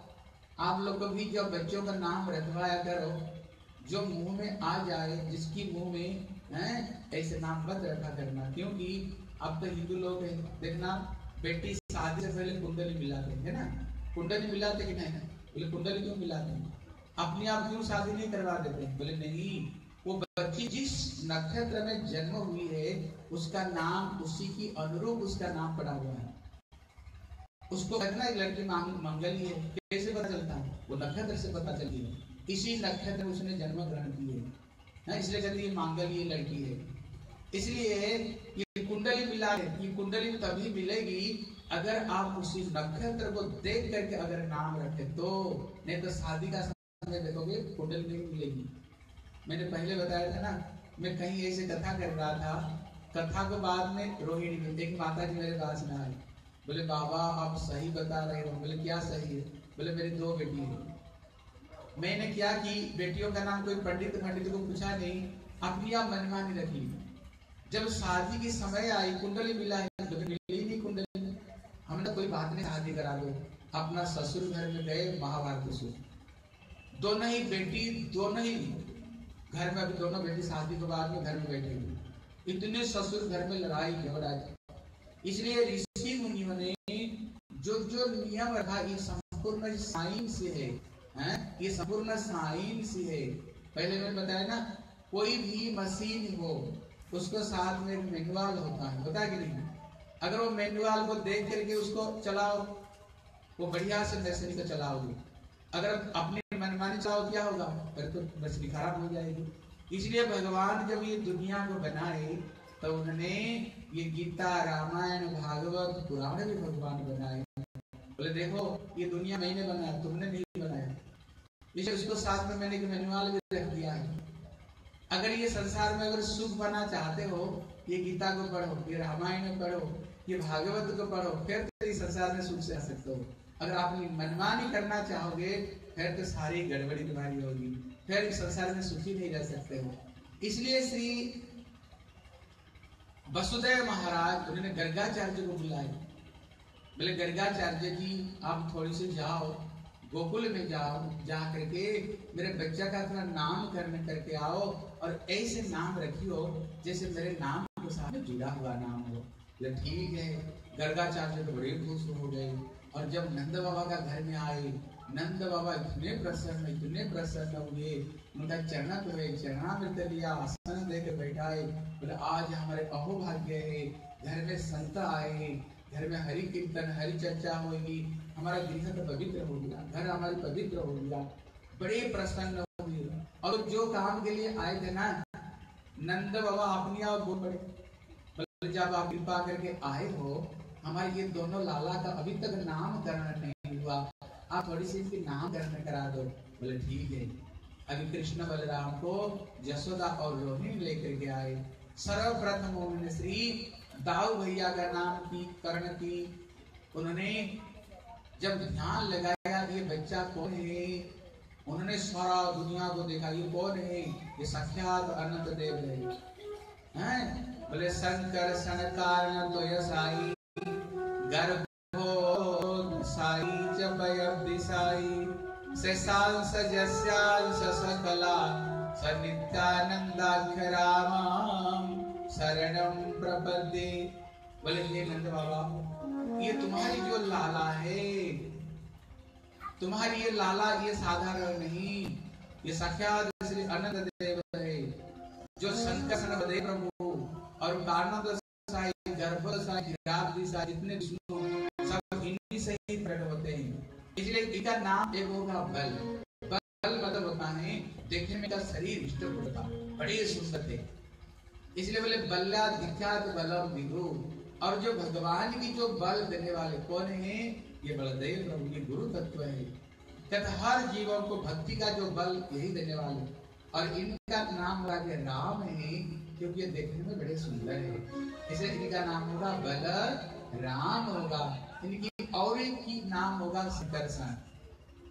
आप लोग को भी जब बच्चों का नाम रखवाया करो, जो मुँह में आ जाए, जिसकी मुँह में, है, ऐसे नाम मत रखा करना। क्योंकि अब तो हिंदू लोग हैं, देखना, बेटी शादी से पहले कुंडली मिलाते हैं ना? कुंडली मिलाते कि नहीं? बोले, कुंडली क्यों मिलाते हैं? अपने आप क्यों शादी नहीं करवा देते बोले, नहीं, वो बच्ची जिस नक्षत्र में जन्म हुई है, उसका नाम, उसी की अनुरूप उसका नाम पड़ा हुआ है। उसको एक लड़की मंगली है, कैसे पता चलता है? वो नक्षत्र से पता चलती है। इसी नक्षत्र उसने जन्म ग्रहण की है ना इसलिए कहती है मांगल्य लड़की है। इसलिए ये कुंडली मिला है। ये कुंडली तभी मिलेगी अगर आप उसी नक्षत्र को देख करके अगर नाम रखे तो। नहीं तो शादी का समय देखोगे, कुंडली नहीं मिलेगी। मैंने पहले बताया था ना, मैं कहीं ऐसे कथा कर रहा था। कथा के बाद में रोहिणी, एक माता जी मेरे पास में आई। बोले, बाबा, आप सही बता रहे हो। बोले, क्या सही है? बोले, मेरी दो बेटी है। मैंने क्या की? बेटियों का नाम कोई पंडित पंडित को पूछा नहीं। अपनी आप मनमानी रखी जब शादी की समय आई, कुंडली मिला है मिली नहीं कुंडली हमने कोई बात नहीं, शादी करा दो। अपना ससुर घर में गए, महाभारत सुर। दोनों ही बेटी, दोनों ही घर में अभी दोनों बेटी शादी के बाद में घर में बैठे हुए इतने ससुर घर में लड़ाई, झगड़ा इसलिए ऋषि मुनियों ने जो जो नियम रखा, ये संपूर्ण साइंस है, हैं? ये संपूर्ण साइंस है। पहले मैंने बताया ना, कोई भी मशीन हो, उसको साथ में मैनुअल होता है, होता कि नहीं? अगर वो मैनुअल को देख करके उसको चलाओ, वो बढ़िया से मशीन को चलाओगे। अगर अपनी मनमानी चलाओ, क्या होगा? फिर तो मछली खराब हो जाएगी। इसलिए भगवान जब ये दुनिया को बनाए तो उन्होंने ये गीता, रामायण, भागवत, पुराण भी भगवान बनाए। बोले, देखो, ये दुनिया मैंने बनाया, तुमने नहीं बनाया। इसलिए उसको साथ में मैंने मैनुअल भी रख दिया है। अगर ये संसार में अगर सुख बना चाहते हो, ये गीता को पढ़ो, ये रामायण पढ़ो, ये भागवत को पढ़ो, फिर तो इस संसार में सुख से आ सकते हो। अगर आप मनमानी करना चाहोगे, फिर तो सारी गड़बड़ी तुम्हारी होगी। फिर इस संसार में सुखी नहीं रह सकते हो। इसलिए श्री वसुदेव महाराज, उन्होंने गर्गाचार्य को बुलाया। बोले, गर्गाचार्य जी, आप थोड़ी सी जाओ, गोकुल में जाओ, जा करके मेरे बच्चा का थोड़ा नाम करने करके आओ और ऐसे नाम रखियो जैसे मेरे नाम के साथ जुड़ा हुआ नाम हो। बोले, ठीक है। गर्गाचार्य तो बड़े खुश हो गए और जब नंद बाबा का घर में आए नंद बाबा, इतने प्रसन्न इतने प्रसन्न हुए। उनका चरण तो है चरणामृत लिया, आसन देकर बैठाए। बोले, आज हमारे अहोभाग्य है, घर में संत आए घर में हरि कीर्तन, हरि चर्चा होगी हमारा गृह तो पवित्र हो गया, घर हमारे पवित्र हो गया। बड़े प्रसन्न हुए। और जो काम के लिए आए थे ना, नंद बाबा अपनी आप बोल पड़े। जब आप कृपा करके आए हो, हमारे ये दोनों लाला का अभी तक नामकरण नहीं आप थोड़ी सी इसकी नामकरण करा दो। बोले, ठीक है। अभी कृष्ण बलराम को यशोदा और रोहिणी लेकर के आए। सर्वप्रथम उन्होंने श्री दाऊ भैया का नाम की कर्ण की। उन्होंने जब ध्यान लगाया, ये बच्चा कौन है? उन्होंने सारा दुनिया को देखा, ये कौन है? ये साक्षात अनंत देव है। हैं? बोले, शंकर सन कारण तो यसाई गर्भो साई च दिसाई शेषांश जस्यांश सकला सनित्यानंदाक्षरामाम शरणम प्रपदे बोले, हे नंद बाबा, ये तुम्हारी जो लाला है, तुम्हारी ये लाला ये साधारण नहीं, ये साक्षात श्री अनंत देव है, जो शंकर देव प्रभु और कारणों साई, गर्भ साई जितने विष्णु सब इन्हीं से ही प्रकट होते हैं। इसलिए इनका नाम एक होगा बल। बल मतलब होता है, देखने में का शरीर इष्ट होता, बड़े सुंदर थे। इसलिए बोले, बल्ला दिख्यात बलम विभु। और जो भगवान की जो बल देने वाले कौन है, ये बलदेव प्रभु ये गुरु तत्व है। कहते हर जीवों को भक्ति का जो बल यही देने वाले। और इनका नाम राजे राम है, क्योंकि ये देखने में बड़े सुंदर है। इसलिए इनका नाम होगा बल राम होगा। इनकी और एक ही नाम होगा सुदर्शन।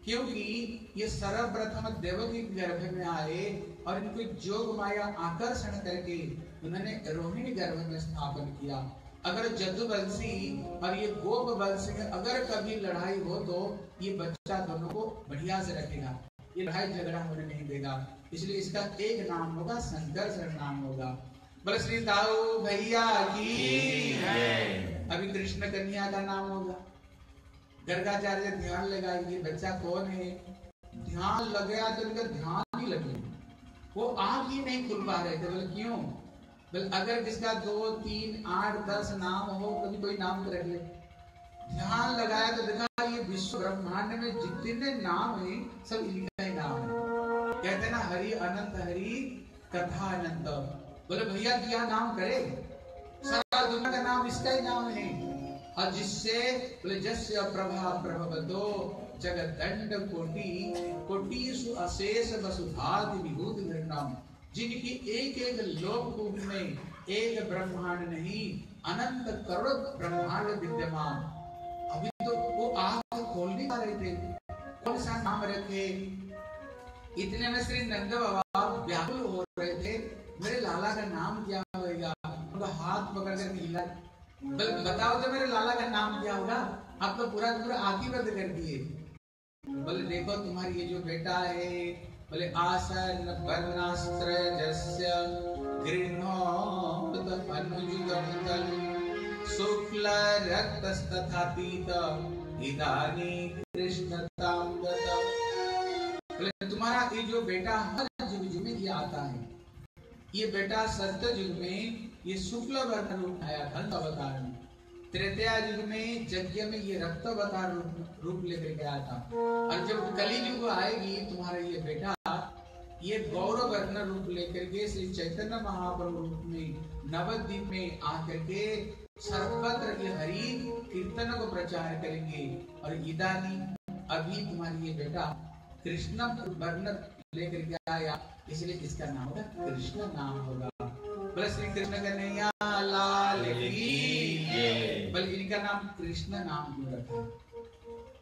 क्योंकि ये सर्वप्रथम देवकी गर्भ में आए और इनको जोग माया आकर्षण करके उन्होंने रोहिणी गर्भ में स्थापन किया। अगर जदुवंशी और ये गोप वंश में अगर कभी लड़ाई हो तो ये बच्चा दोनों को बढ़िया से रखेगा। ये लड़ाई झगड़ा होने नहीं देगा। इसलिए इसका एक नाम होगा संघर्ष नाम होगा। बोले श्री ताऊ भैया की अभी कृष्ण कन्या का नाम होगा। गर्गाचार्य ध्यान लगाएँगे, बच्चा कौन है? ध्यान लग गया तो उनका ध्यान ही लगे वो आँख ही नहीं खुल पा रहे थे, बोले क्यों? बोले, अगर जिसका दो, तीन, आठ, दस नाम हो, कभी कोई नाम तो रख ले। ध्यान लगाया तो देखा ये विश्व ब्रह्मांड में जितने नाम है, सब इनका ही नाम है। कहते ना, हरि अनंत, हरि कथा अनंत बोले, भैया क्या नाम करे। सारा दुनिया का नाम इसका ही नाम है। और जिससे बोले जस्य प्रभा प्रभवतो जगत दंड कोटि कोटिषु अशेष वसुधाति विभूति नाम जिनकी एक एक लोक में एक ब्रह्मांड नहीं, अनंत करोड़ ब्रह्मांड विद्यमान। अभी तो वो आँख खोल नहीं पा रहे थे। कौन सा नाम रखे? इतने में श्री नंद बाबा व्याकुल हो रहे थे। मेरे लाला का नाम क्या होगा उनका हाथ पकड़ कर हिला बताओ तो मेरे लाला का नाम क्या होगा, आप तो पूरा पूरा ही बंद कर दिए। बोले, देखो, तुम्हारी ये जो बेटा है, बोले, आसन वर्णास्त्र जस्य गृह्णोत अनुजुगमतल शुक्ल रक्तस्तथा पीत इदानी कृष्णताम बोले, तुम्हारा ये जो बेटा हर युग में ये आता है, ये बेटा सत्य युग में ये शुक्ल वर्ण रूप आया था अवतार में त्रेतया युग में, यज्ञ में ये रक्त अवतार रूप रूप लेकर के आया था। और जब कली युग आएगी, तुम्हारा ये बेटा, ये गौरव वर्ण रूप लेकर के श्री चैतन्य महाप्रभु रूप में, नवद्वीप में आकर के सर्वत्र ये हरि कीर्तन को प्रचार करेंगे। और इदानी अभी तुम्हारी ये बेटा, कृष्ण वर्ण लेकर के आया। इसलिए इसका नाम होगा, कृष्ण नाम होगा। बोले श्री कृष्ण कन्हैया लाल की। बल्कि इनका नाम कृष्ण नाम क्यों रखा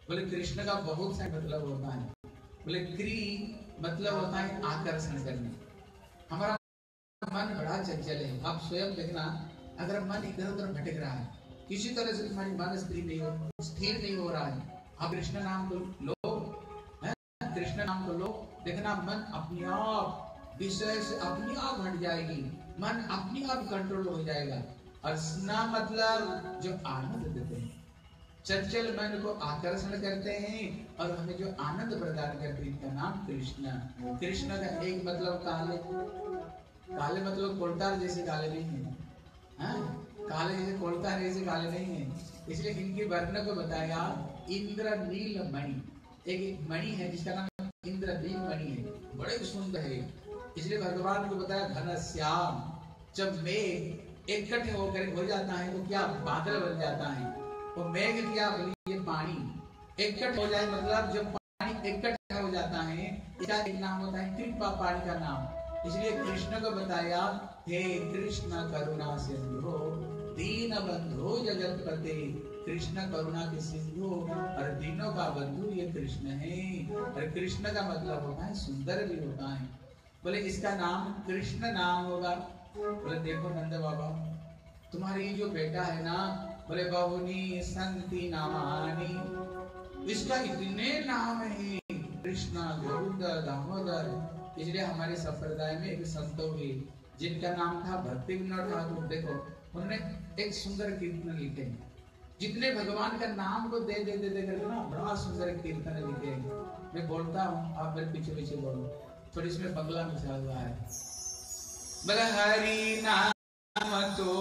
बोले कृष्ण का बहुत सा मतलब होता है। बोले क्री मतलब होता है आकर्षण करने। हमारा मन बड़ा चंचल है। आप स्वयं देखना अगर मन इधर उधर भटक रहा है किसी तरह से तुम्हारी मन स्थिर नहीं हो स्थिर नहीं हो रहा है आप कृष्ण नाम को लो कृष्ण नाम को लो। देखना मन अपने आप विषय से अपने आप हट जाएगी। मन अपने आप कंट्रोल हो जाएगा। और स्ना मतलब जो आनंद देते हैं। चंचल मन को आकर्षण करते हैं और हमें जो आनंद प्रदान करते हैं इनका नाम कृष्ण। कृष्ण का एक मतलब काले। काले मतलब कोलतार जैसे काले नहीं है। हाँ? काले जैसे कोलतार जैसे काले नहीं है। इसलिए इनके वर्ण को बताया इंद्र नील मणि एक मणि है जिसका नाम इंद्र नील मणि है। बड़े सुंदर है। इसलिए भगवान को बताया घन श्याम जब मेघ इकट्ठे होकर हो जाता है तो क्या बादल बन जाता है? तो मेघ क्या बोलिए पानी। इकट्ठ हो जाए मतलब जब पानी इकट्ठा हो जाता है, इसका एक नाम होता है कृपा पानी का नाम। इसलिए कृष्ण को बताया, हे कृष्ण करुणा सिंधु, दीन बंधु जगत पते कृष्ण करुणा के सिंधु और दीनों का बंधु ये कृष्ण है। और कृष्ण का मतलब होता है, सुंदर भी होता है। बोले, इसका नाम कृष्ण नाम होगा बोले, देखो नंद बाबा, तुम्हारी जो बेटा है ना, बोले, बहुनी संति नामानी, इसका इतने नाम है कृष्णा गोविंद दामोदर, इसलिए हमारे संप्रदाय में एक संत हुए, जिनका नाम था भक्ति विनोद ठाकुर देखो, उन्होंने एक सुंदर कीर्तन लिखे। जितने भगवान का नाम को दे दे दे दे करके ना, बड़ा सुंदर कीर्तन लिखे। मैं बोलता हूँ, आप मेरे पीछे पीछे बोलो थोड़ी इसमें बंगला मिला हुआ है। बोले हरी नाम तो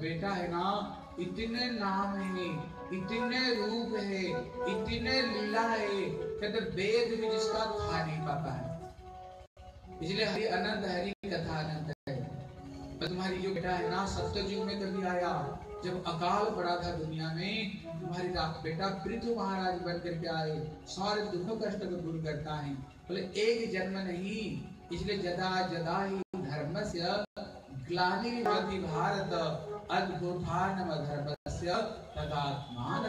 बेटा है ना, इतने नाम है, इतने रूप है, इतने लीला है, कहते वेद भी जिसका खा नहीं पाता है। इसलिए हरि अनंत, हरि कथा अनंत है। तुम्हारी जो बेटा है ना सत्ययुग में कभी आया, जब अकाल पड़ा था दुनिया में, तुम्हारी बेटा पृथ्वी महाराज बन करके आए, सारे दुख, कष्ट को दूर करता है। बोले, एक जन्म नहीं, इसलिए जदा जदा ही धर्म से ग्लानिर्भवति भारत अद्भुतानम धर्मस्य तदात्मान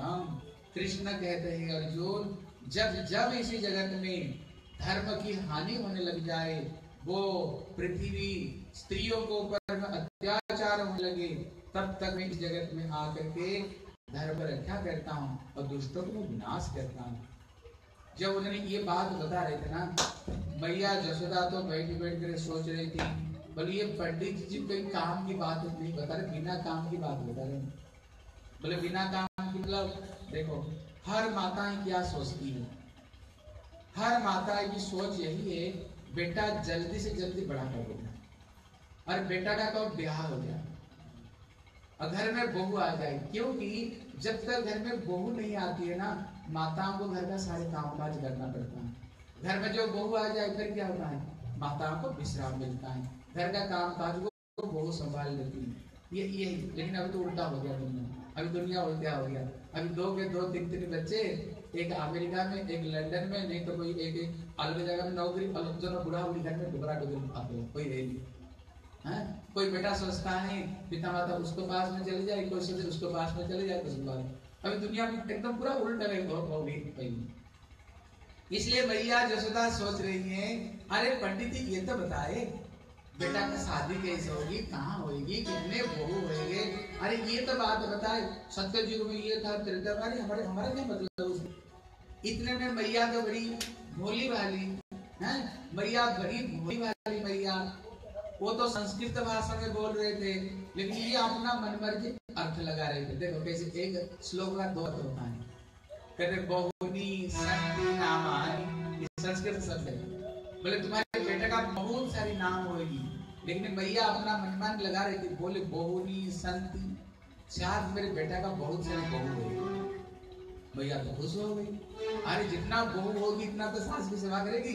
हम कृष्ण कहते हैं, अर्जुन, जब जब इसी जगत में धर्म की हानि होने लग जाए, वो पृथ्वी, स्त्रियों को ऊपर अत्याचार होने लगे, तब तक मैं इस जगत में आकर के धर्म रक्षा करता हूँ और दुष्टों को विनाश करता हूँ। जब उन्होंने ये बात बता रहे थे ना, मैया, जसोदा तो बैठ बैठ कर सोच रही थी बोले ये पंडित जी जी कोई काम की बात नहीं बता रहे बिना काम की बात बता रहे बोले, बिना काम की मतलब देखो, हर माता क्या सोचती है? हर माता की सोच यही है, बेटा जल्दी से जल्दी बड़ा कर देना। और बेटा का तो ब्याह हो जाए और घर में बहू आ जाए, क्योंकि जब तक घर में बहू नहीं आती है ना, माताओं को घर का सारे काम काज करना पड़ता है। घर में जो बहू आ जाए, फिर क्या होता है? माताओं को विश्राम मिलता है। घर का काम काज को बहुत संभाल लेती है। ये ये, लेकिन अभी तो उल्टा हो गया दुनिया। अभी दुनिया उल्टा हो गया। अभी दो के दो तीन तीन बच्चे, एक अमेरिका में, एक लंदन में, नहीं तो कोई एक अलग जगह में नौकरी अलग जो बुढ़ा बुढ़ी घर में डुबरा डुबरी खाते हैं कोई रहेगी है? कोई बेटा सोचता है पिता माता उसको पास में चले जाए, कोई सोचे उसको पास में चले जाए, कुछ बात अभी दुनिया में एकदम पूरा उल्टा हो गई इसलिए भैया जसोदा सोच रही है, अरे पंडित जी ये तो बताए बेटा की शादी कैसे होगी, कहाँ होगी, कितने बहू होंगे? अरे ये तो बात बताए, सत्य युग में ये था त्रेता अरे हमारे हमारे क्या मतलब उसमें इतने में मैया तो बड़ी भोली वाली, है? मैया बड़ी भोली वाली मैया। वो तो संस्कृत भाषा में बोल रहे थे, लेकिन ये अपना मन मर्ज़ी अर्थ लगा रहे थे। देखो कैसे एक श्लोक का दो है। कहते, बहुनी संस्कृत शब्द है। बोले, तुम्हारे बेटे का बहुत सारी नाम होगी लेकिन मैया अपना मनमान लगा रही थी, बोले, बहुनी, संति शायद मेरे बेटा का बहुत सारे बहू होगी भैया तो खुश हो गई अरे, जितना बहू होगी, इतना तो सास की सेवा करेगी।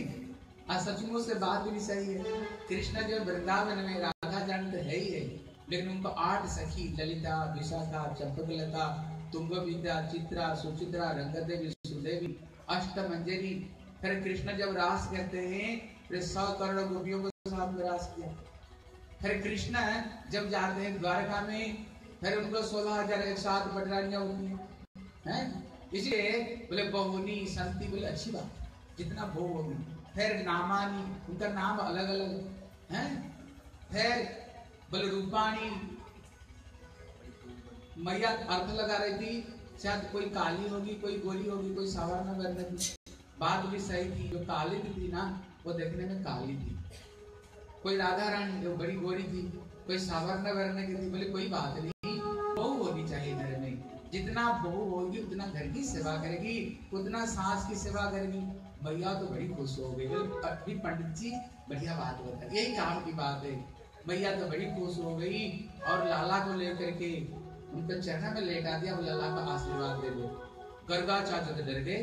सचमुच से बात भी सही है। कृष्ण जो वृंदावन में राधा जान तो है ही है, लेकिन उनको आठ सखी, ललिता, विशाखा, चंपकलता विद्या चित्रा, सुचित्रा, रंगदेवी, सुदेवी अष्ट मंजरी फिर कृष्ण जब रास कहते हैं, फिर सौ करोड़ गोपियों को साथ में रास किया। फिर कृष्ण जब जाते हैं द्वारका में, फिर उनको सोलह हज़ार एक साथ बटरानियाँ होती हैं। इसलिए बोले, बहुनी संति बोले, अच्छी बात जितना बहु होगी। फिर नामानी, उनका नाम अलग अलग है? फिर बोले, रूपाणी। मैया अर्थ लगा रही थी, शायद कोई काली होगी, कोई गोली होगी, कोई सावर्ण वर्ण की बात भी सही थी, जो काली थी ना, वो देखने में काली थी। कोई राधा रानी जो बड़ी गोरी थी, कोई सावर्ण वर्ण की थी, बोले, कोई बात नहीं, बहु होनी चाहिए घर में। जितना बहू होगी, उतना घर की सेवा करेगी, उतना सास की सेवा करेगी। भैया तो बड़ी खुश हो गई अभी पंडित जी, बढ़िया बात होता है यही काम की बात है। भैया तो बड़ी खुश हो गई और लाला को लेकर के उनके चरण में लेटा दिया, वो लाला का आशीर्वाद दे दो गर्गा चाचा तो डर गए।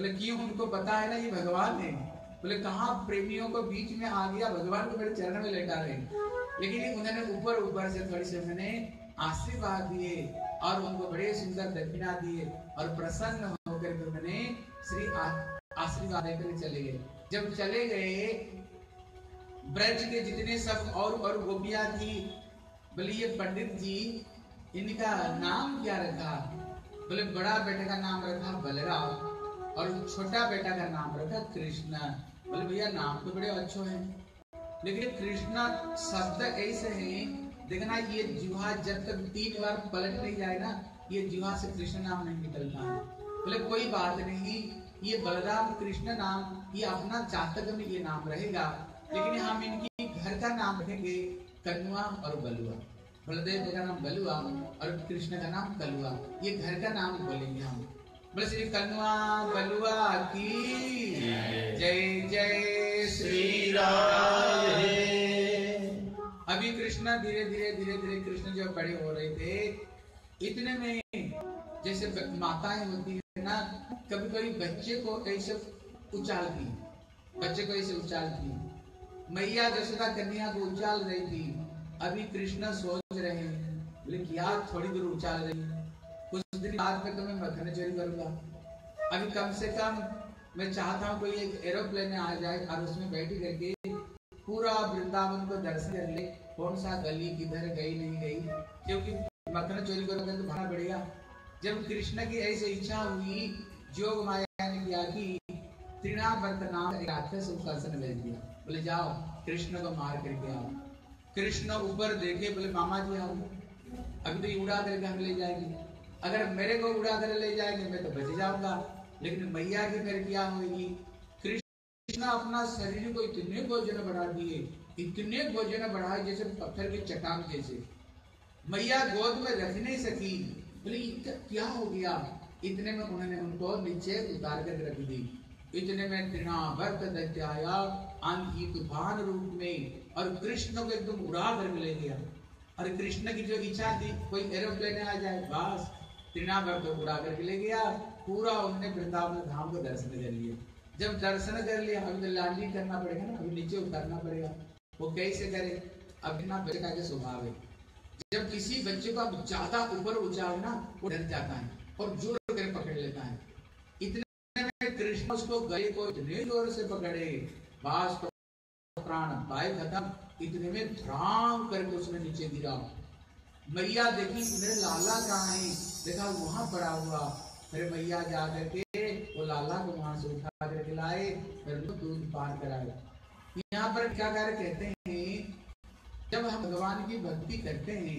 बोले क्यों उनको पता है ना, ये भगवान है। बोले, कहा प्रेमियों को बीच में आ गया? भगवान को मेरे चरण में लेटा रहे लेकिन उन्होंने ऊपर ऊपर से थोड़ी से मैंने आशीर्वाद दिए और उनको बड़े सुंदर दक्षिणा दिए और प्रसन्न होकर उन्होंने श्री आशीर्वाद लेकर चले गए। जब चले गए, ब्रज के जितने सब और और गोपियाँ थी, बोले, ये पंडित जी, इनका नाम क्या रखा? बोले, बड़ा बेटे का नाम रखा बलराम। और छोटा बेटा का नाम रखा कृष्णा। बोले, भैया, नाम तो बड़े अच्छे हैं, लेकिन कृष्णा शब्द ऐसे है, देखना ये जुहा जब तक तीन बार पलट नहीं जाए ना, ये जुहा से कृष्ण नाम नहीं निकलता है बोले, कोई बात नहीं, ये बलराम कृष्ण नाम, ये अपना जातक में ये नाम रहेगा, लेकिन हम इनकी घर का नाम रखेंगे कनुआ और बलुआ। बलदेव का नाम बलुआ और कृष्ण का नाम कलुआ, ये घर का नाम बोलेंगे हम। श्री कनुआ बलुआ की। जय जय श्री राम अभी कृष्णा धीरे धीरे धीरे धीरे कृष्ण जब बड़े हो रहे थे इतने में जैसे माताएँ होती है ना कभी कभी बच्चे को ऐसे उछालती बच्चे को ऐसे उछालती मैया जसोदा कन्या को उछाल रही थी। अभी कृष्ण सोच रहे हैं बोले क्या थोड़ी दूर उछाल रही कुछ दिन बाद में तो मैं मखन चोरी करूँगा। अभी कम से कम मैं चाहता हूँ कोई एक एरोप्लेन आ जाए और उसमें बैठी करके पूरा वृंदावन को दर्शन कर ले। कौन सा गली किधर गई नहीं गई? क्योंकि मक्खन चोरी करोगे तो भाड़ा बढ़ेगा जब कृष्ण की ऐसी इच्छा हुई, जोग माया ने किया कि त्रिणावर्त नाम एक राक्षस भेज दिया बोले, जाओ, कृष्ण को मार करके आओ। कृष्ण ऊपर देखे, बोले, मामा जी आओ। अभी तो उड़ा करके हम ले जाएँगे। अगर मेरे को उड़ा कर ले जाएँगे, मैं तो बच जाऊँगा। लेकिन मैया की फिर क्या होगी। कृष्ण अपना शरीर को इतने भोजन बढ़ा दिए, इतने भोजन बढ़ाए जैसे पत्थर की चट्टान जैसे। मैया गोद में रख नहीं सकी। बोले क्या हो गया? इतने में उन्होंने उनको नीचे उतार कर रख दी। इतने में तृणावर्त दैत्याया आंधी तूफ़ान रूप में और कृष्ण को एकदम उड़ा कर ले गया। और कृष्ण की जो इच्छा थी, कोई एरोप्लेन आ जाए, बस। तृणावर्त उड़ा कर ले गया। पूरा उन्होंने वृंदावन धाम को दर्शन कर लिया जब दर्शन कर लिया अभी तो लाली करना पड़ेगा ना अभी नीचे उतरना पड़ेगा। वो कैसे करे? अब ना बच्चे का स्वभाव है। जब किसी बच्चे को ज़्यादा ऊपर उछाओ ना, वो डर जाता है और ज़ोर कर पकड़ लेता है। इतने में कृष्ण उसको गले को इतने ज़ोर से पकड़े, बास तो प्राण पाए खत्म। इतने में ध्राम करके उसने नीचे गिरा। मैया देखी मेरे लाला कहाँ है? देखा वहाँ पड़ा हुआ। फिर मैया जा करके वो लाला को वहाँ से उठा करके लाए, फिर दूध पान कराया यहाँ पर क्या कार्य कहते हैं? जब हम भगवान की भक्ति करते हैं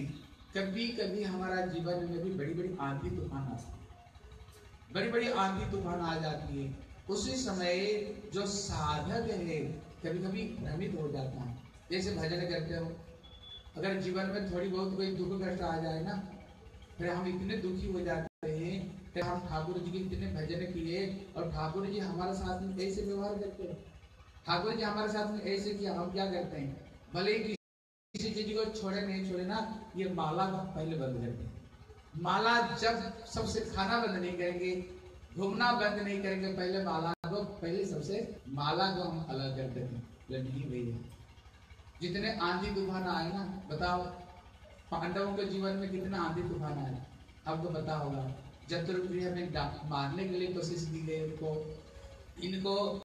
कभी कभी हमारा जीवन में भी बड़ी बड़ी आंधी तूफ़ान आती है। बड़ी बड़ी आंधी तूफ़ान आ जाती है। उसी समय जो साधक है कभी कभी भ्रमित हो जाता है। जैसे भजन करते हो अगर जीवन में थोड़ी बहुत कोई दुख कष्ट आ जाए ना, फिर हम इतने दुखी हो जाते हैं कि हम ठाकुर जी के इतने भजन किए और ठाकुर जी हमारे साथ में ऐसे व्यवहार करते हैं। ठाकुर जी हमारे साथ में ऐसे किया हम क्या करते हैं? भले ही किसी चीज़ को छोड़े नहीं छोड़े ना, ये माला पहले बंद कर दे। माला जब सबसे खाना बंद नहीं करेंगे, घूमना बंद नहीं करेंगे, पहले माला को, पहले सबसे माला को हम अलग कर देते नहीं भैया। जितने आंधी तूफ़ान आए ना, बताओ, पांडवों के जीवन में कितना आंधी तूफ़ान आए? आपको पता होगा। चतुर्प्रिय में मारने के लिए कोशिश की गई उनको इनको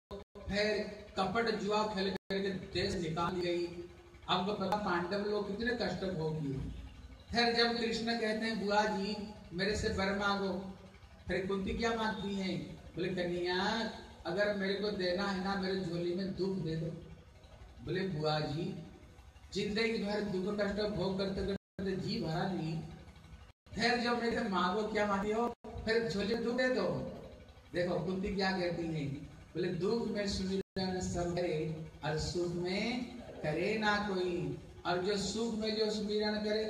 फिर कपट जुआ खेल करके देश निकाल गई। आपको पता, पांडव लोग कितने कष्ट भोगी फिर जब कृष्ण कहते हैं, बुआ जी, मेरे से वर मांगो। फिर कुंती क्या मांगती है? बोले कन्या अगर मेरे को देना है ना, मेरे झोली में दुख दे दो। बोले, बुआ जी ज़िंदगी भर दुख कष्ट भोग करते करते जी भरा नहीं। फिर जब मेरे मांगो, क्या मांगी हो? फिर झोली दुख दे दो देखो कुंती क्या कहती है? बोले, दुख में सुमिरन सब करे, और सुख में करे ना कोई। और जो सुख में जो सुमिरन करे,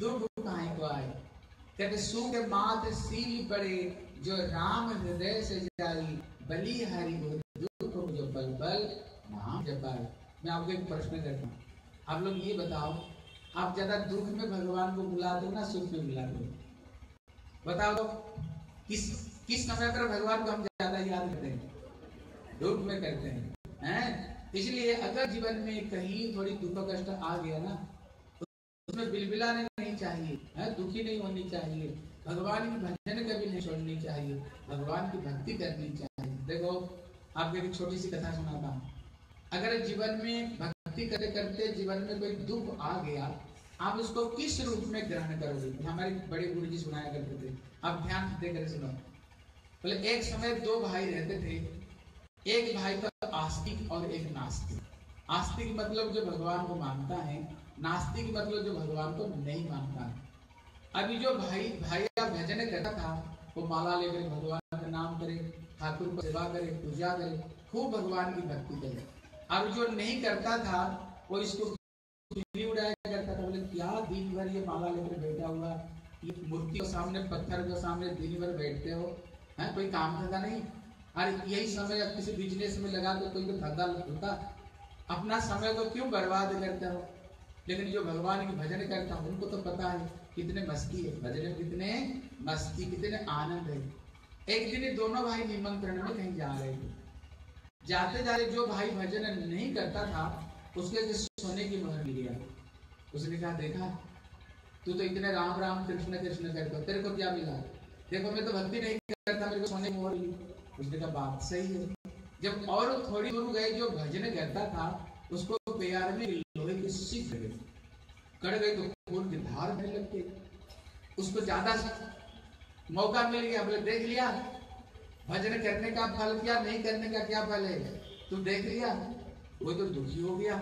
दुख कहा को आए? कहते, सुख मात सील पड़े, जो राम हृदय से जाई, बलि हरि दुख जो बल बल नाम जपाए। मैं आपको एक प्रश्न करता हूँ। आप लोग ये बताओ, आप ज़्यादा दुख में भगवान को बुला दो ना सुख में बुला दो? बताओ तो किस किस समय पर भगवान को हम ज़्यादा याद करते हैं? दुख में करते हैं हैं? इसलिए अगर जीवन में कहीं थोड़ी दुख कष्ट आ गया ना उसमें बिलबिलाने नहीं चाहिए, है? दुखी नहीं होनी चाहिए। भगवान की भजन कभी नहीं छोड़नी चाहिए, भगवान की भक्ति करनी चाहिए। देखो, आपको एक छोटी सी कथा सुनाता हूँ। अगर जीवन में भक्ति करते करते जीवन में कोई दुख आ गया, आप उसको किस रूप में ग्रहण करोगे? हमारे बड़े गुरु जी सुनाया करते थे। आप ध्यान देकर सुनो। बोले, एक समय दो भाई रहते थे। एक भाई तो आस्तिक और एक नास्तिक। आस्तिक मतलब जो भगवान को मानता है, नास्तिक मतलब जो भगवान को नहीं मानता है। अभी जो भाई भाई का भजन करता था, वो माला लेकर भगवान का नाम करे, ठाकुर को सेवा करे, पूजा करे, खूब भगवान की भक्ति करे। अब जो नहीं करता था, वो इसको उड़ाया करता था। बोले, क्या दिन भर ये माला लेकर बैठा हुआ? ये मूर्ति के सामने, पत्थर के सामने दिन भर बैठते हो? है, कोई काम धंधा नहीं? अरे, यही समय अब किसी बिज़नेस में लगा तो कोई तो धंधा होता। अपना समय को क्यों बर्बाद करते हो? लेकिन जो भगवान की भजन करता है, उनको तो पता है कितने मस्ती है। भजन में कितने मस्ती, कितने आनंद है। एक दिन दोनों भाई निमंत्रण में कहीं जा रहे थे। जाते जाते जो भाई भजन नहीं करता था, उसके सोने की मोहर मिल गया उसने कहा, देखा, तू तो इतने राम राम, कृष्ण कृष्ण करता तेरे को क्या मिला? देखो, मैं तो भक्ति नहीं करता, मेरे को सोने की मोहर मिली। उसने कहा, बात सही है। जब और थोड़ी दूर गए, जो भजन करता था, उसको प्यार में लोहे की सीख गई। कड़ गई तो खून की धार बहने लग उसको ज़्यादा मौका मिल गया, बोले, देख लिया भजन करने का फल क्या, नहीं करने का क्या फल है? तू देख लिया, वो तो दुखी हो गया।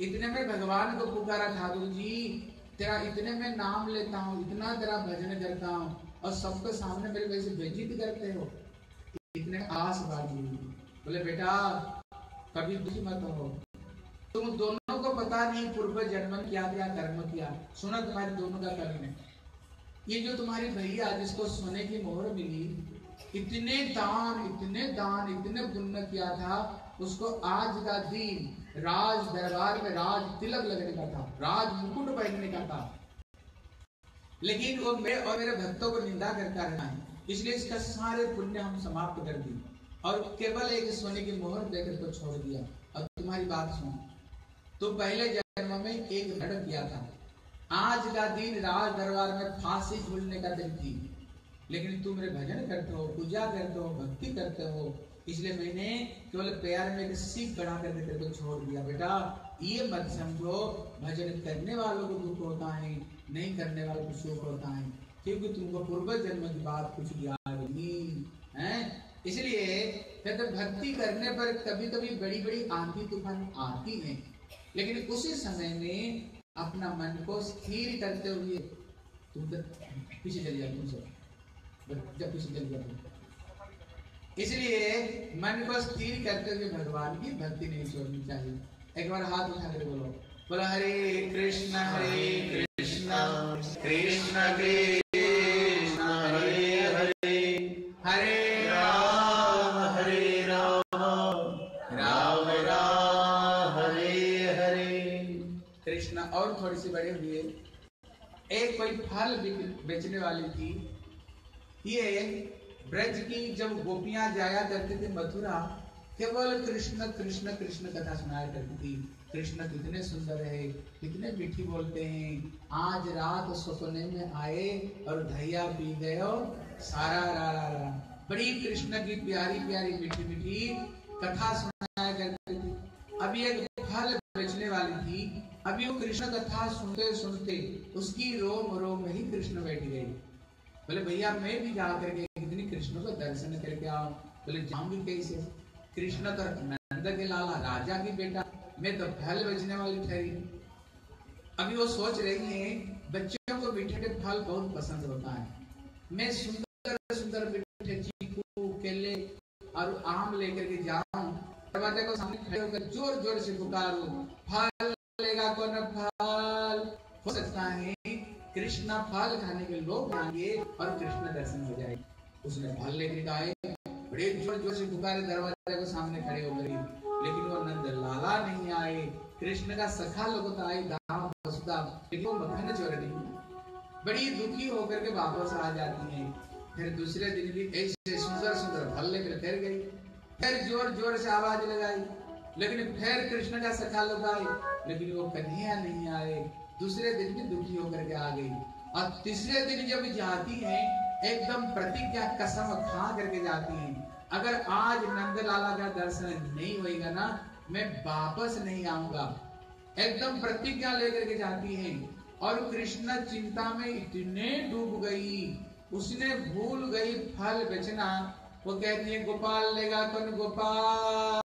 इतने में भगवान को पुकारा, ठाकुर जी, तेरा इतने में नाम लेता हूँ, इतना तेरा भजन करता हूँ, और सबके सामने मेरे वैसे बेजित करते हो। इतने आस बाजी बोले, बेटा, कभी दुखी मत हो तुम दोनों को पता नहीं, पूर्व जन्म क्या क्या, कर्म किया। सुना तुम्हारे दोनों का कर्म है। ये जो तुम्हारी भैया, जिसको सोने की मोहर मिली इतने दान इतने दान, इतने पुण्य किया था, उसको आज का दिन राज दरबार में राज तिलक लगने का था, राज मुकुट पहनने का था। लेकिन वो मेरे और मेरे भक्तों को निंदा करता रहा है, इसलिए इसका सारे पुण्य हम समाप्त कर दी और केवल एक सोने की मोहर देकर को छोड़ दिया। और तुम्हारी बात सुन तो पहले जन्म में एक धड़ किया था। आज का दिन राज दरबार में फांसी झूलने का दिन थी। लेकिन तुम मेरे भजन करते हो, पूजा करते हो, भक्ति करते हो। इसलिए मैंने केवल प्यार में एक सीख बढ़ा करके तेरे को छोड़ दिया। बेटा, ये मत समझो, भजन करने वालों को दुख होता है, नहीं करने वालों को सुख होता है, क्योंकि तुमको पूर्व जन्म की बात कुछ याद नहीं, है? इसलिए कहते भक्ति करने पर कभी कभी बड़ी बड़ी आंधी, तूफ़ान आती है। लेकिन उसी समय में अपना मन को स्थिर करते हुए तुम तो पीछे चली जाओ, तुम इसलिए मन को स्थिर करते हुए भगवान की भक्ति नहीं छोड़नी चाहिए। एक बार हाथ उठा कर बोलो। बोला, हरे कृष्ण हरे कृष्ण कृष्ण कृष्ण, हरे हरे हरे राम हरे राम राम राम, हरे हरे। कृष्ण और थोड़ी सी बड़े हुए। एक कोई फल बेचने वाली थी। ये ब्रज की जब गोपियाँ जाया करती थी मथुरा, केवल कृष्ण कृष्ण कृष्ण कथा सुनाया करती थी। कृष्ण कितने सुंदर है, कितने मीठी बोलते हैं। आज रात सपने में आए और धैया पी गए सारा रा रा रा। बड़ी कृष्ण की प्यारी प्यारी, मीठी मीठी कथा सुनाया करती थी। अभी एक फल बेचने वाली थी। अभी वो कृष्ण कथा सुनते सुनते उसकी रोम रोम ही कृष्ण बैठ गई। बोले, भैया, मैं भी जा करके इतनी कृष्ण को दर्शन करके आओ बोले जाऊँगी कैसे? कृष्ण तो नंद के लाला, राजा की बेटा, मैं तो फल बेचने वाली ठहरी अभी वो सोच रही है बच्चों को मीठे के फल बहुत पसंद होता है। मैं सुंदर सुंदर मीठे चीकू, केले और आम लेकर के जाऊँ दरवाजे को सामने खड़े होकर ज़ोर ज़ोर से पुकारू, फल लेगा कौन? फल हो सकता है कृष्णा फल खाने के लोग आएँगे और कृष्ण दर्शन हो जाए उसने फल लेकर आए बड़े ज़ोर ज़ोर से पुकारे, दरवाजे को सामने खड़े हो। गई लेकिन वो नंद लाला नहीं आए। कृष्ण का सखा लोग मक्खन चोर बड़ी दुखी होकर के वापस आ जाती है। फिर दूसरे दिन भी ऐसे सुंदर सुंदर फल लेकर फिर गई। फिर ज़ोर ज़ोर से आवाज़ लगाई। लेकिन फिर कृष्ण का सखा लोग आए लेकिन वो कन्हैया नहीं आए। दूसरे दिन भी दुखी होकर के आ गई। और तीसरे दिन जब जाती है, एकदम प्रतिज्ञा कसम खा करके जाती है। अगर आज नंद लाला का दर्शन नहीं होएगा ना, मैं वापस नहीं आऊँगा। एकदम प्रतिज्ञा लेकर के जाती है। और कृष्ण चिंता में इतने डूब गई। उसने भूल गई फल बेचना। वो कहती है, गोपाल लेगा कौन गोपाल?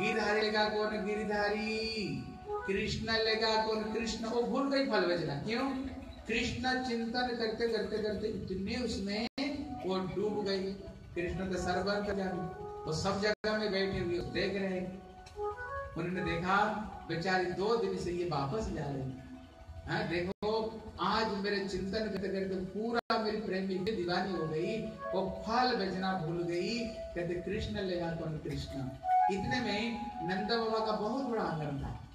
गिरधारी लेगा कौन गिरधारी? कृष्ण लेगा कौन? कृष्ण। वो भूल गई फल बेचना क्यों? कृष्ण चिंतन करते करते करते इतने उसमें वो डूब गई। कृष्ण तो सर्वर कर वो सब जगह में बैठे हुए देख रहे उन्होंने देखा, बेचारी दो दिन से ये वापस जा रही हाँ। देखो, आज मेरे चिंतन करते करते पूरा मेरी प्रेमी की दीवानी हो गई। वो फल बेचना भूल गई। कहते, कृष्ण लेगा कौन? कृष्ण। इतने में नंदा बाबा का बहुत बड़ा आँगन था।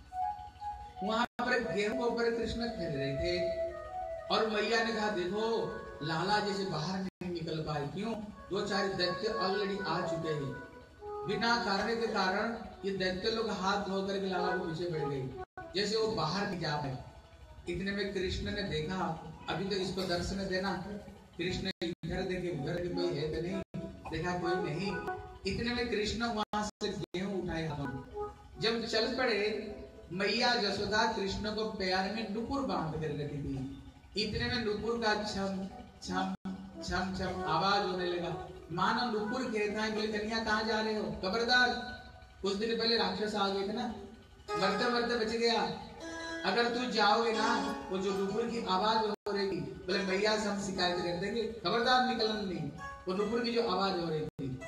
पर गेहूँ के ऊपर कृष्ण खेल रहे थे। और मैया ने कहा, देखो, लाला जैसे बाहर नहीं निकल पाए। क्यों? दो चार दैत्य ऑलरेडी आ चुके हैं। बिना कारण के कारण ये दैत्य लोग हाथ धो करके लाला को पीछे बैठ गए। जैसे वो बाहर नहीं जा पाए। इतने में कृष्ण ने देखा, अभी तो इसको दर्शन देना कृष्ण इधर देखे, उधर के कोई है तो नहीं। देखा कोई नहीं। इतने में कृष्ण वहाँ से गेहूँ उठाए जब चल पड़े मैया जसोदा कृष्ण को प्यार में नुपुर बाँध कर रखी थी। इतने में नुपुर का छम छम छम छम आवाज़ होने लगा। मानो नुपुर कहता है बोले, कन्या, कहाँ जा रहे हो? खबरदार। कुछ दिन पहले राक्षस आ गए थे ना। मरते मरते बच गया। अगर तू जाओगे ना, वो जो नुपुर की आवाज़ हो रही बोले, मैया से हम शिकायत कर देंगे। खबरदार निकलना नहीं। वो नुपुर की जो आवाज़ हो रही थी।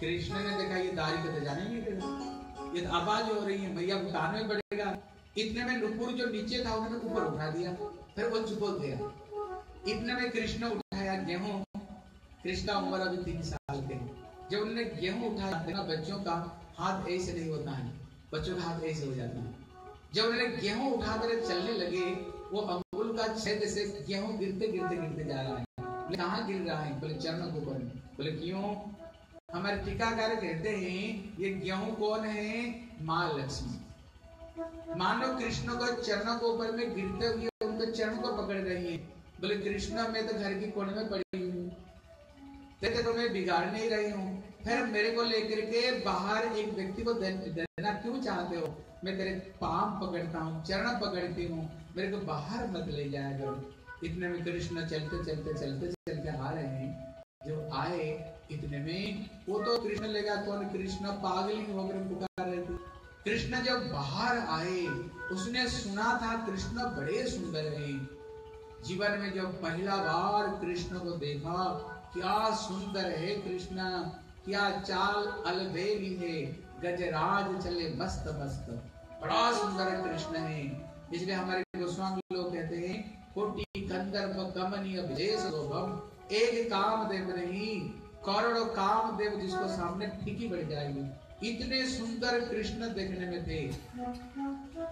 कृष्ण ने देखा, ये दारी को तो जाने नहीं देगा ये आवाज़ हो रही है मैया उठाने में पड़ेगा। इतने में नुपुर जो नीचे था, उन्होंने ऊपर उठा दिया। फिर वो चुप हो गया। इतने में कृष्ण उठाया गेहूँ। कृष्ण उम्र अभी तीन साल के जब उन्होंने गेहूँ उठाया ना बच्चों का हाथ ऐसे नहीं होता है। बच्चों का हाथ ऐसे हो जाता है। जब उन्होंने गेहूँ उठाकर चलने लगे, वो अंगुल का छेद से गेहूँ गिरते गिरते गिरते जा रहा है। कहाँ गिर रहा है? बोले चरण के ऊपर बोले, क्यों? हमारे टीकाकार कहते हैं, ये गेहूँ कौन है? माँ लक्ष्मी। मानो कृष्ण को चरणों के ऊपर में गिरते हुए उनको चरण को पकड़ रही है। बोले, कृष्ण, मैं तो घर की कोने में पड़ी हूँ। तेरे तो मैं बिगाड़ नहीं रही हूँ। फिर मेरे को लेकर के बाहर एक व्यक्ति को देना क्यों चाहते हो? मैं तेरे पाम पकड़ता हूँ, चरण पकड़ती हूँ। मेरे को बाहर मत ले जाया करो। इतने में कृष्ण चलते चलते चलते चलते आ रहे हैं। जब आए, इतने में वो तो कृष्ण लेगा कौन? कृष्ण पागल होकर पुकार रहे थे। कृष्ण जब बाहर आए, उसने सुना था कृष्ण बड़े सुंदर हैं। जीवन में जब पहला बार कृष्ण को देखा, क्या सुंदर है कृष्ण, क्या चाल अलबेली है, गजराज चले मस्त मस्त। बड़ा सुंदर कृष्ण है। इसलिए हमारे गोस्वामी लोग कहते हैं, कोटि कंदर्प कमनीय विशेष एक काम देव नहीं करोड़ों काम देव जिसको सामने फीकी बढ़ जाएगी। इतने सुंदर कृष्ण देखने में थे।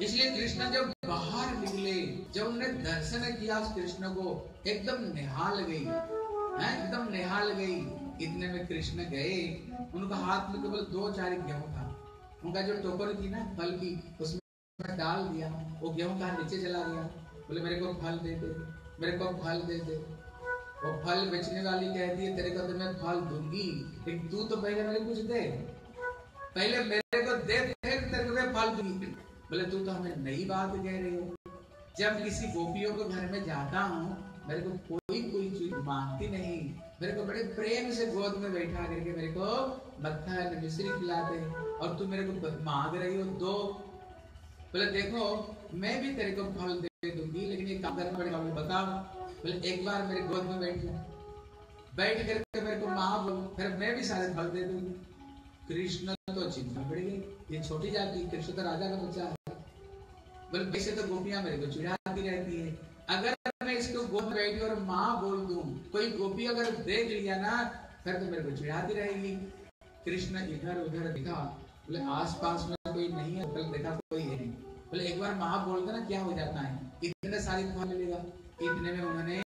इसलिए कृष्ण जब बाहर निकले, जब उन्होंने दर्शन किया कृष्ण को, एकदम निहाल गई। है, एकदम निहाल गई। इतने में कृष्ण गए। उनका हाथ में केवल दो चार गेहूँ था। उनका जो टोकर थी ना, फल की, उसमें डाल दिया। वो गेहूँ का नीचे चला गया बोले, मेरे को फल दे दे, मेरे को फल दे दे। वो फल बेचने वाली कहती है, तेरे को तो मैं फल दूँगी। लेकिन तू तो पहले मेरे कुछ दे। पहले मेरे को दे, फिर तेरे को मैं फल दूँगी। बोले, तू तो हमें नई बात कह रही हो। जब किसी गोपियों को घर में जाता हूँ, मेरे को कोई कोई चीज़ मांगती नहीं। मेरे को बड़े प्रेम से गोद में बैठा करके मेरे को मत्था मिश्री खिलाते और तू मेरे को मांग रही हो दो। बोले, देखो, मैं भी तेरे को फल दे दूँगी, लेकिन ये काम करना पड़ेगा बताओ। बोले एक बार मेरे गोद में बैठ जा बैठ करके मेरे को माँ बोलो, फिर मैं भी सारे फल दे दूँगी। कृष्ण तो चिंता पड़ गई। ये छोटी जाति, कृष्ण तो राजा का बच्चा है। बोले, वैसे तो गोपियाँ मेरे को चिढ़ाती रहती है। अगर मैं इसको गोद में बैठी और माँ बोल दू, कोई गोपी अगर देख लिया ना, फिर तो मेरे को चिढ़ाती रहेगी। कृष्ण इधर उधर दिखा। बोले आस पास में कोई नहीं है कल देखा कोई है नहीं। बोले, एक बार माँ बोल देना क्या हो जाता है। इतने सारी फल लेगा इतने में उन्होंने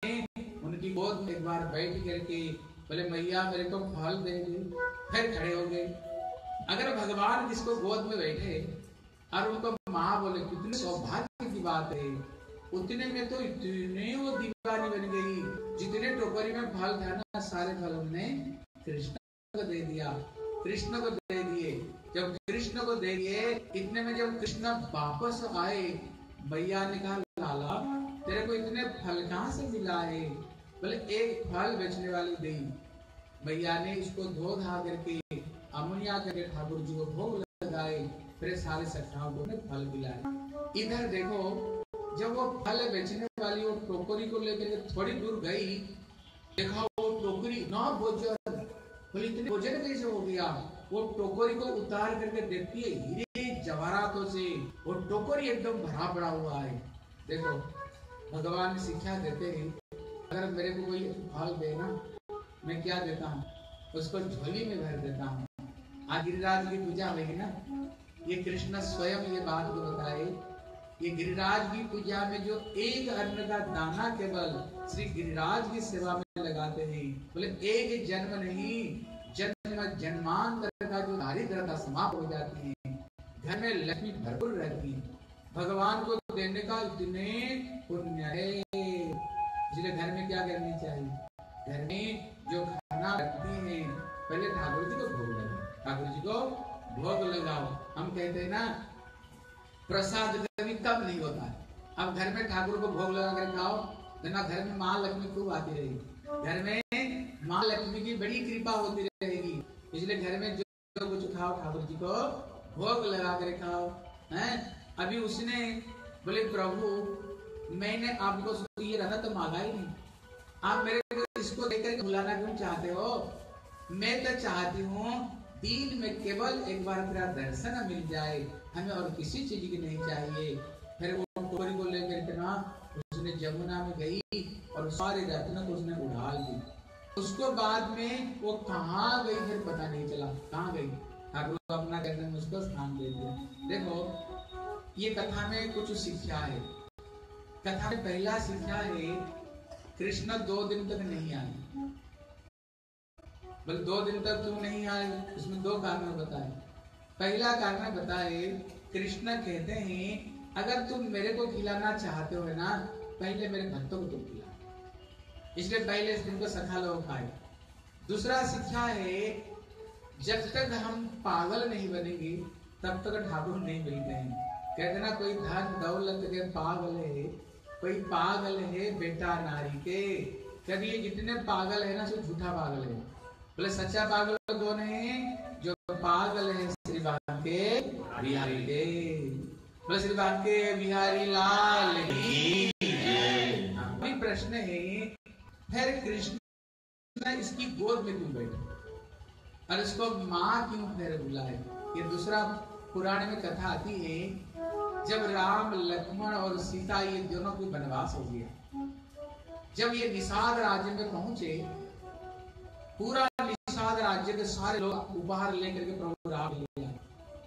उनकी गोद में एक बार बैठ करके बोले, मैया, मेरे को फल दे दे। फिर खड़े हो गए। अगर भगवान जिसको गोद में बैठे और उनको माँ बोले, कितने सौभाग्य की बात है। उतने में तो इतने वो दीवानी बन गई। जितने टोकरी में फल था ना, सारे फल हमने कृष्ण को दे दिया। कृष्ण को दे दिए। जब कृष्ण को दे दिए, इतने में जब कृष्ण वापस आए मैया ने कहा, लाला, तेरे को इतने फल कहाँ से मिला है? बोले, एक फल बेचने वाली गई भैया ने इसको धो धा करके अमुनिया करके ठाकुर जी को भोग लगाए, फिर सारे सखाओं को फल खिलाए इधर देखो, जब वो फल बेचने वाली वो टोकरी को लेकर थोड़ी दूर गई, देखा वो टोकरी ना भोजन, बोले, इतने भोजन कैसे हो गया? वो टोकरी को उतार करके देखती है, हीरे जवाहरातों से वो टोकरी एकदम भरा पड़ा हुआ है। देखो, भगवान शिक्षा देते हैं। अगर मेरे को कोई फल दे ना, मैं क्या देता हूँ? उसको झोली में भर देता हूँ। आज गिरिराज की पूजा होगी ना? ये कृष्ण स्वयं ये बात को बताए। ये गिरिराज की पूजा में जो एक अन्न का दाना केवल श्री गिरिराज की सेवा में लगाते हैं। बोले, एक जन्म नहीं, जन्म जन्मांतर का जो दारिद्रता समाप्त हो जाती है। में लक्ष्मी भरपूर रहती है। भगवान को देने का इतने पुण्य है। इसलिए घर में क्या करनी चाहिए? घर में जो खाना रखती है, पहले ठाकुर जी को भोग लगाओ। ठाकुर जी को भोग लगाओ। हम कहते हैं ना, प्रसाद कभी कम नहीं होता। अब घर में ठाकुर को भोग लगा कर खाओ ना घर में माँ लक्ष्मी खूब आती रहेगी। घर में माँ लक्ष्मी की बड़ी कृपा होती रहेगी। इसलिए घर में जो कुछ खाओ, ठाकुर जी को भोग लगा कर खाओ, हैं? अभी उसने बोले, प्रभु, मैंने आपको ये रहा तो मांगा ही नहीं। आप मेरे को इसको लेकर बुलाना क्यों चाहते हो? मैं तो चाहती हूँ दिन में केवल एक बार तेरा दर्शन मिल जाए। हमें और किसी चीज़ की नहीं चाहिए। फिर वो टोकरी को लेकर के उसने जमुना में गई और सारे रत्न को उसने उड़ा दी। उसको बाद में वो कहाँ गई फिर पता नहीं चला। कहाँ गई? ठाकुर अपना कहते हैं, उसको स्थान दे दिया देखो, ये कथा में कुछ शिक्षा है। कथा में पहला शिक्षा है, कृष्ण दो दिन तक नहीं आए। बोले, दो दिन तक तुम नहीं आए इसमें दो कारण बताए। पहला कारण बताए, कृष्ण कहते हैं, अगर तुम मेरे को खिलाना चाहते हो ना, पहले मेरे भक्तों को तुम खिला इसलिए पहले इस दिन को सखा लोग खाए। दूसरा शिक्षा है जब तक हम पागल नहीं बनेंगे, तब तक ठाकुर नहीं मिलते हैं। कहते ना, कोई धन दौलत के पागल है, कोई पागल है बेटा नारी के। कभी ये जितने पागल है ना, सब झूठा पागल है। बोले, सच्चा पागल कौन है? जो पागल है श्री के बिहारी के। बोले श्री के बिहारी लाल प्रश्न है, फिर कृष्ण इसकी गोद में क्यों बैठे? और इसको माँ क्यों फिर बुलाए? ये दूसरा पुराण में कथा आती है, जब राम, लक्ष्मण और सीता ये दोनों को वनवास हो गया। जब ये निषाद राज्य में पहुँचे, पूरा निषाद राज्य के सारे लोग उपहार लेकर के प्रभु राम ले आए।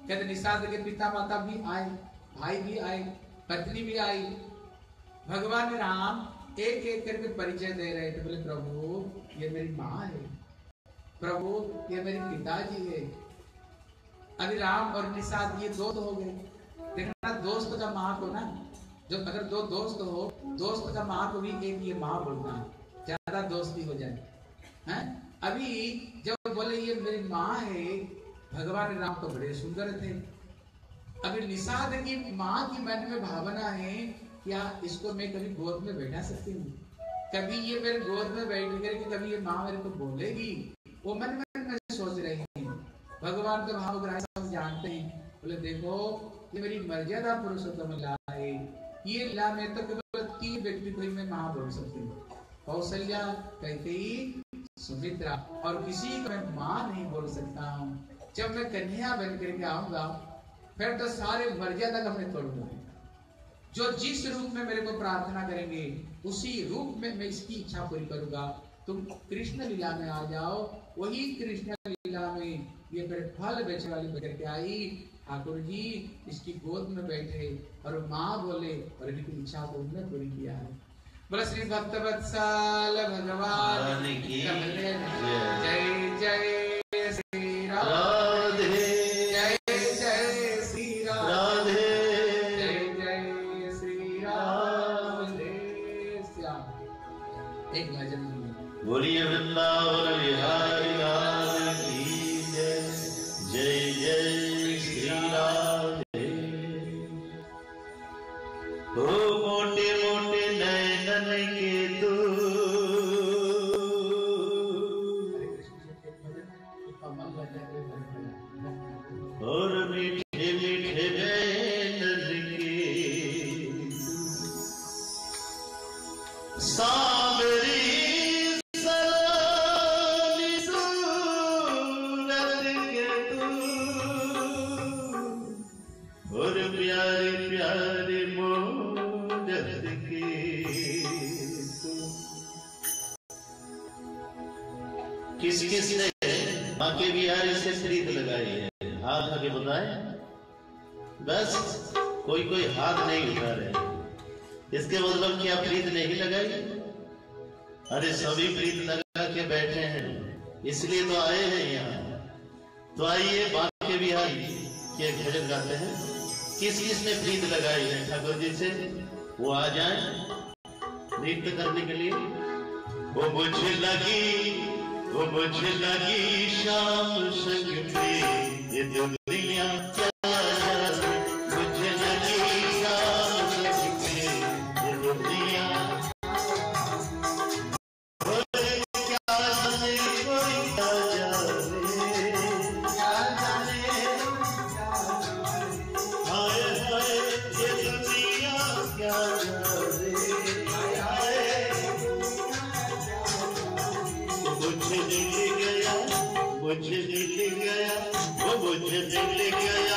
कहते, निषाद के पिता माता भी आए, भाई भी आए, पत्नी भी आई। भगवान राम एक एक करके परिचय दे रहे थे, बोले, प्रभु, ये मेरी माँ है। प्रभु, ये मेरे पिताजी है। अभी राम और निषाद, ये दो हो गए। देखना दोस्त का माँ को ना, जो अगर दो दोस्त हो, दोस्त का माँ को भी एक ये माँ बोलना है। ज़्यादा दोस्ती हो जाए। हैं? अभी जब बोले, ये मेरी माँ है, भगवान राम तो बड़े सुंदर थे। अभी निषाद की माँ की मन में भावना है क्या इसको मैं कभी गोद में बैठा सकती हूँ। कभी ये मेरे गोद में बैठ करके कभी ये माँ मेरे को बोलेगी। वो मन मन में सोच रहे हैं भगवान तो भाव सब जानते हैं। बोले, देखो, ये मेरी मर्यादा पुरुषोत्तम ला है। ये ला, में तो केवल तीन व्यक्ति को ही मैं माँ बोल सकती हूँ। कौशल्या कहते ही सुमित्रा, और किसी को मैं माँ नहीं बोल सकता हूँ। जब मैं कन्या बन करके आऊँगा, फिर तो सारे मर्यादा का मैं तोड़ दूँगा। जो जिस रूप में मेरे को प्रार्थना करेंगे, उसी रूप में मैं इसकी इच्छा पूरी करूँगा। तुम कृष्ण लीला में आ जाओ वही कृष्ण लीला में ये फल बेचने वाली बकर के आई ठाकुर जी इसकी गोद में बैठे और माँ बोले और इनकी इच्छा को उन्होंने पूरी किया है बोला श्री भक्त वत्सल भगवान जय जय तो आए हैं यहाँ। तो आइए बात के बिहारी की एक भजन गाते हैं। किस किस ने प्रीत लगाई है ठाकुर जी से? वो आ जाए नृत्य करने के लिए। वो मुझे लगी, वो मुझे लगी शाम संग में। ये दुनिया क्या कुछ दिल गया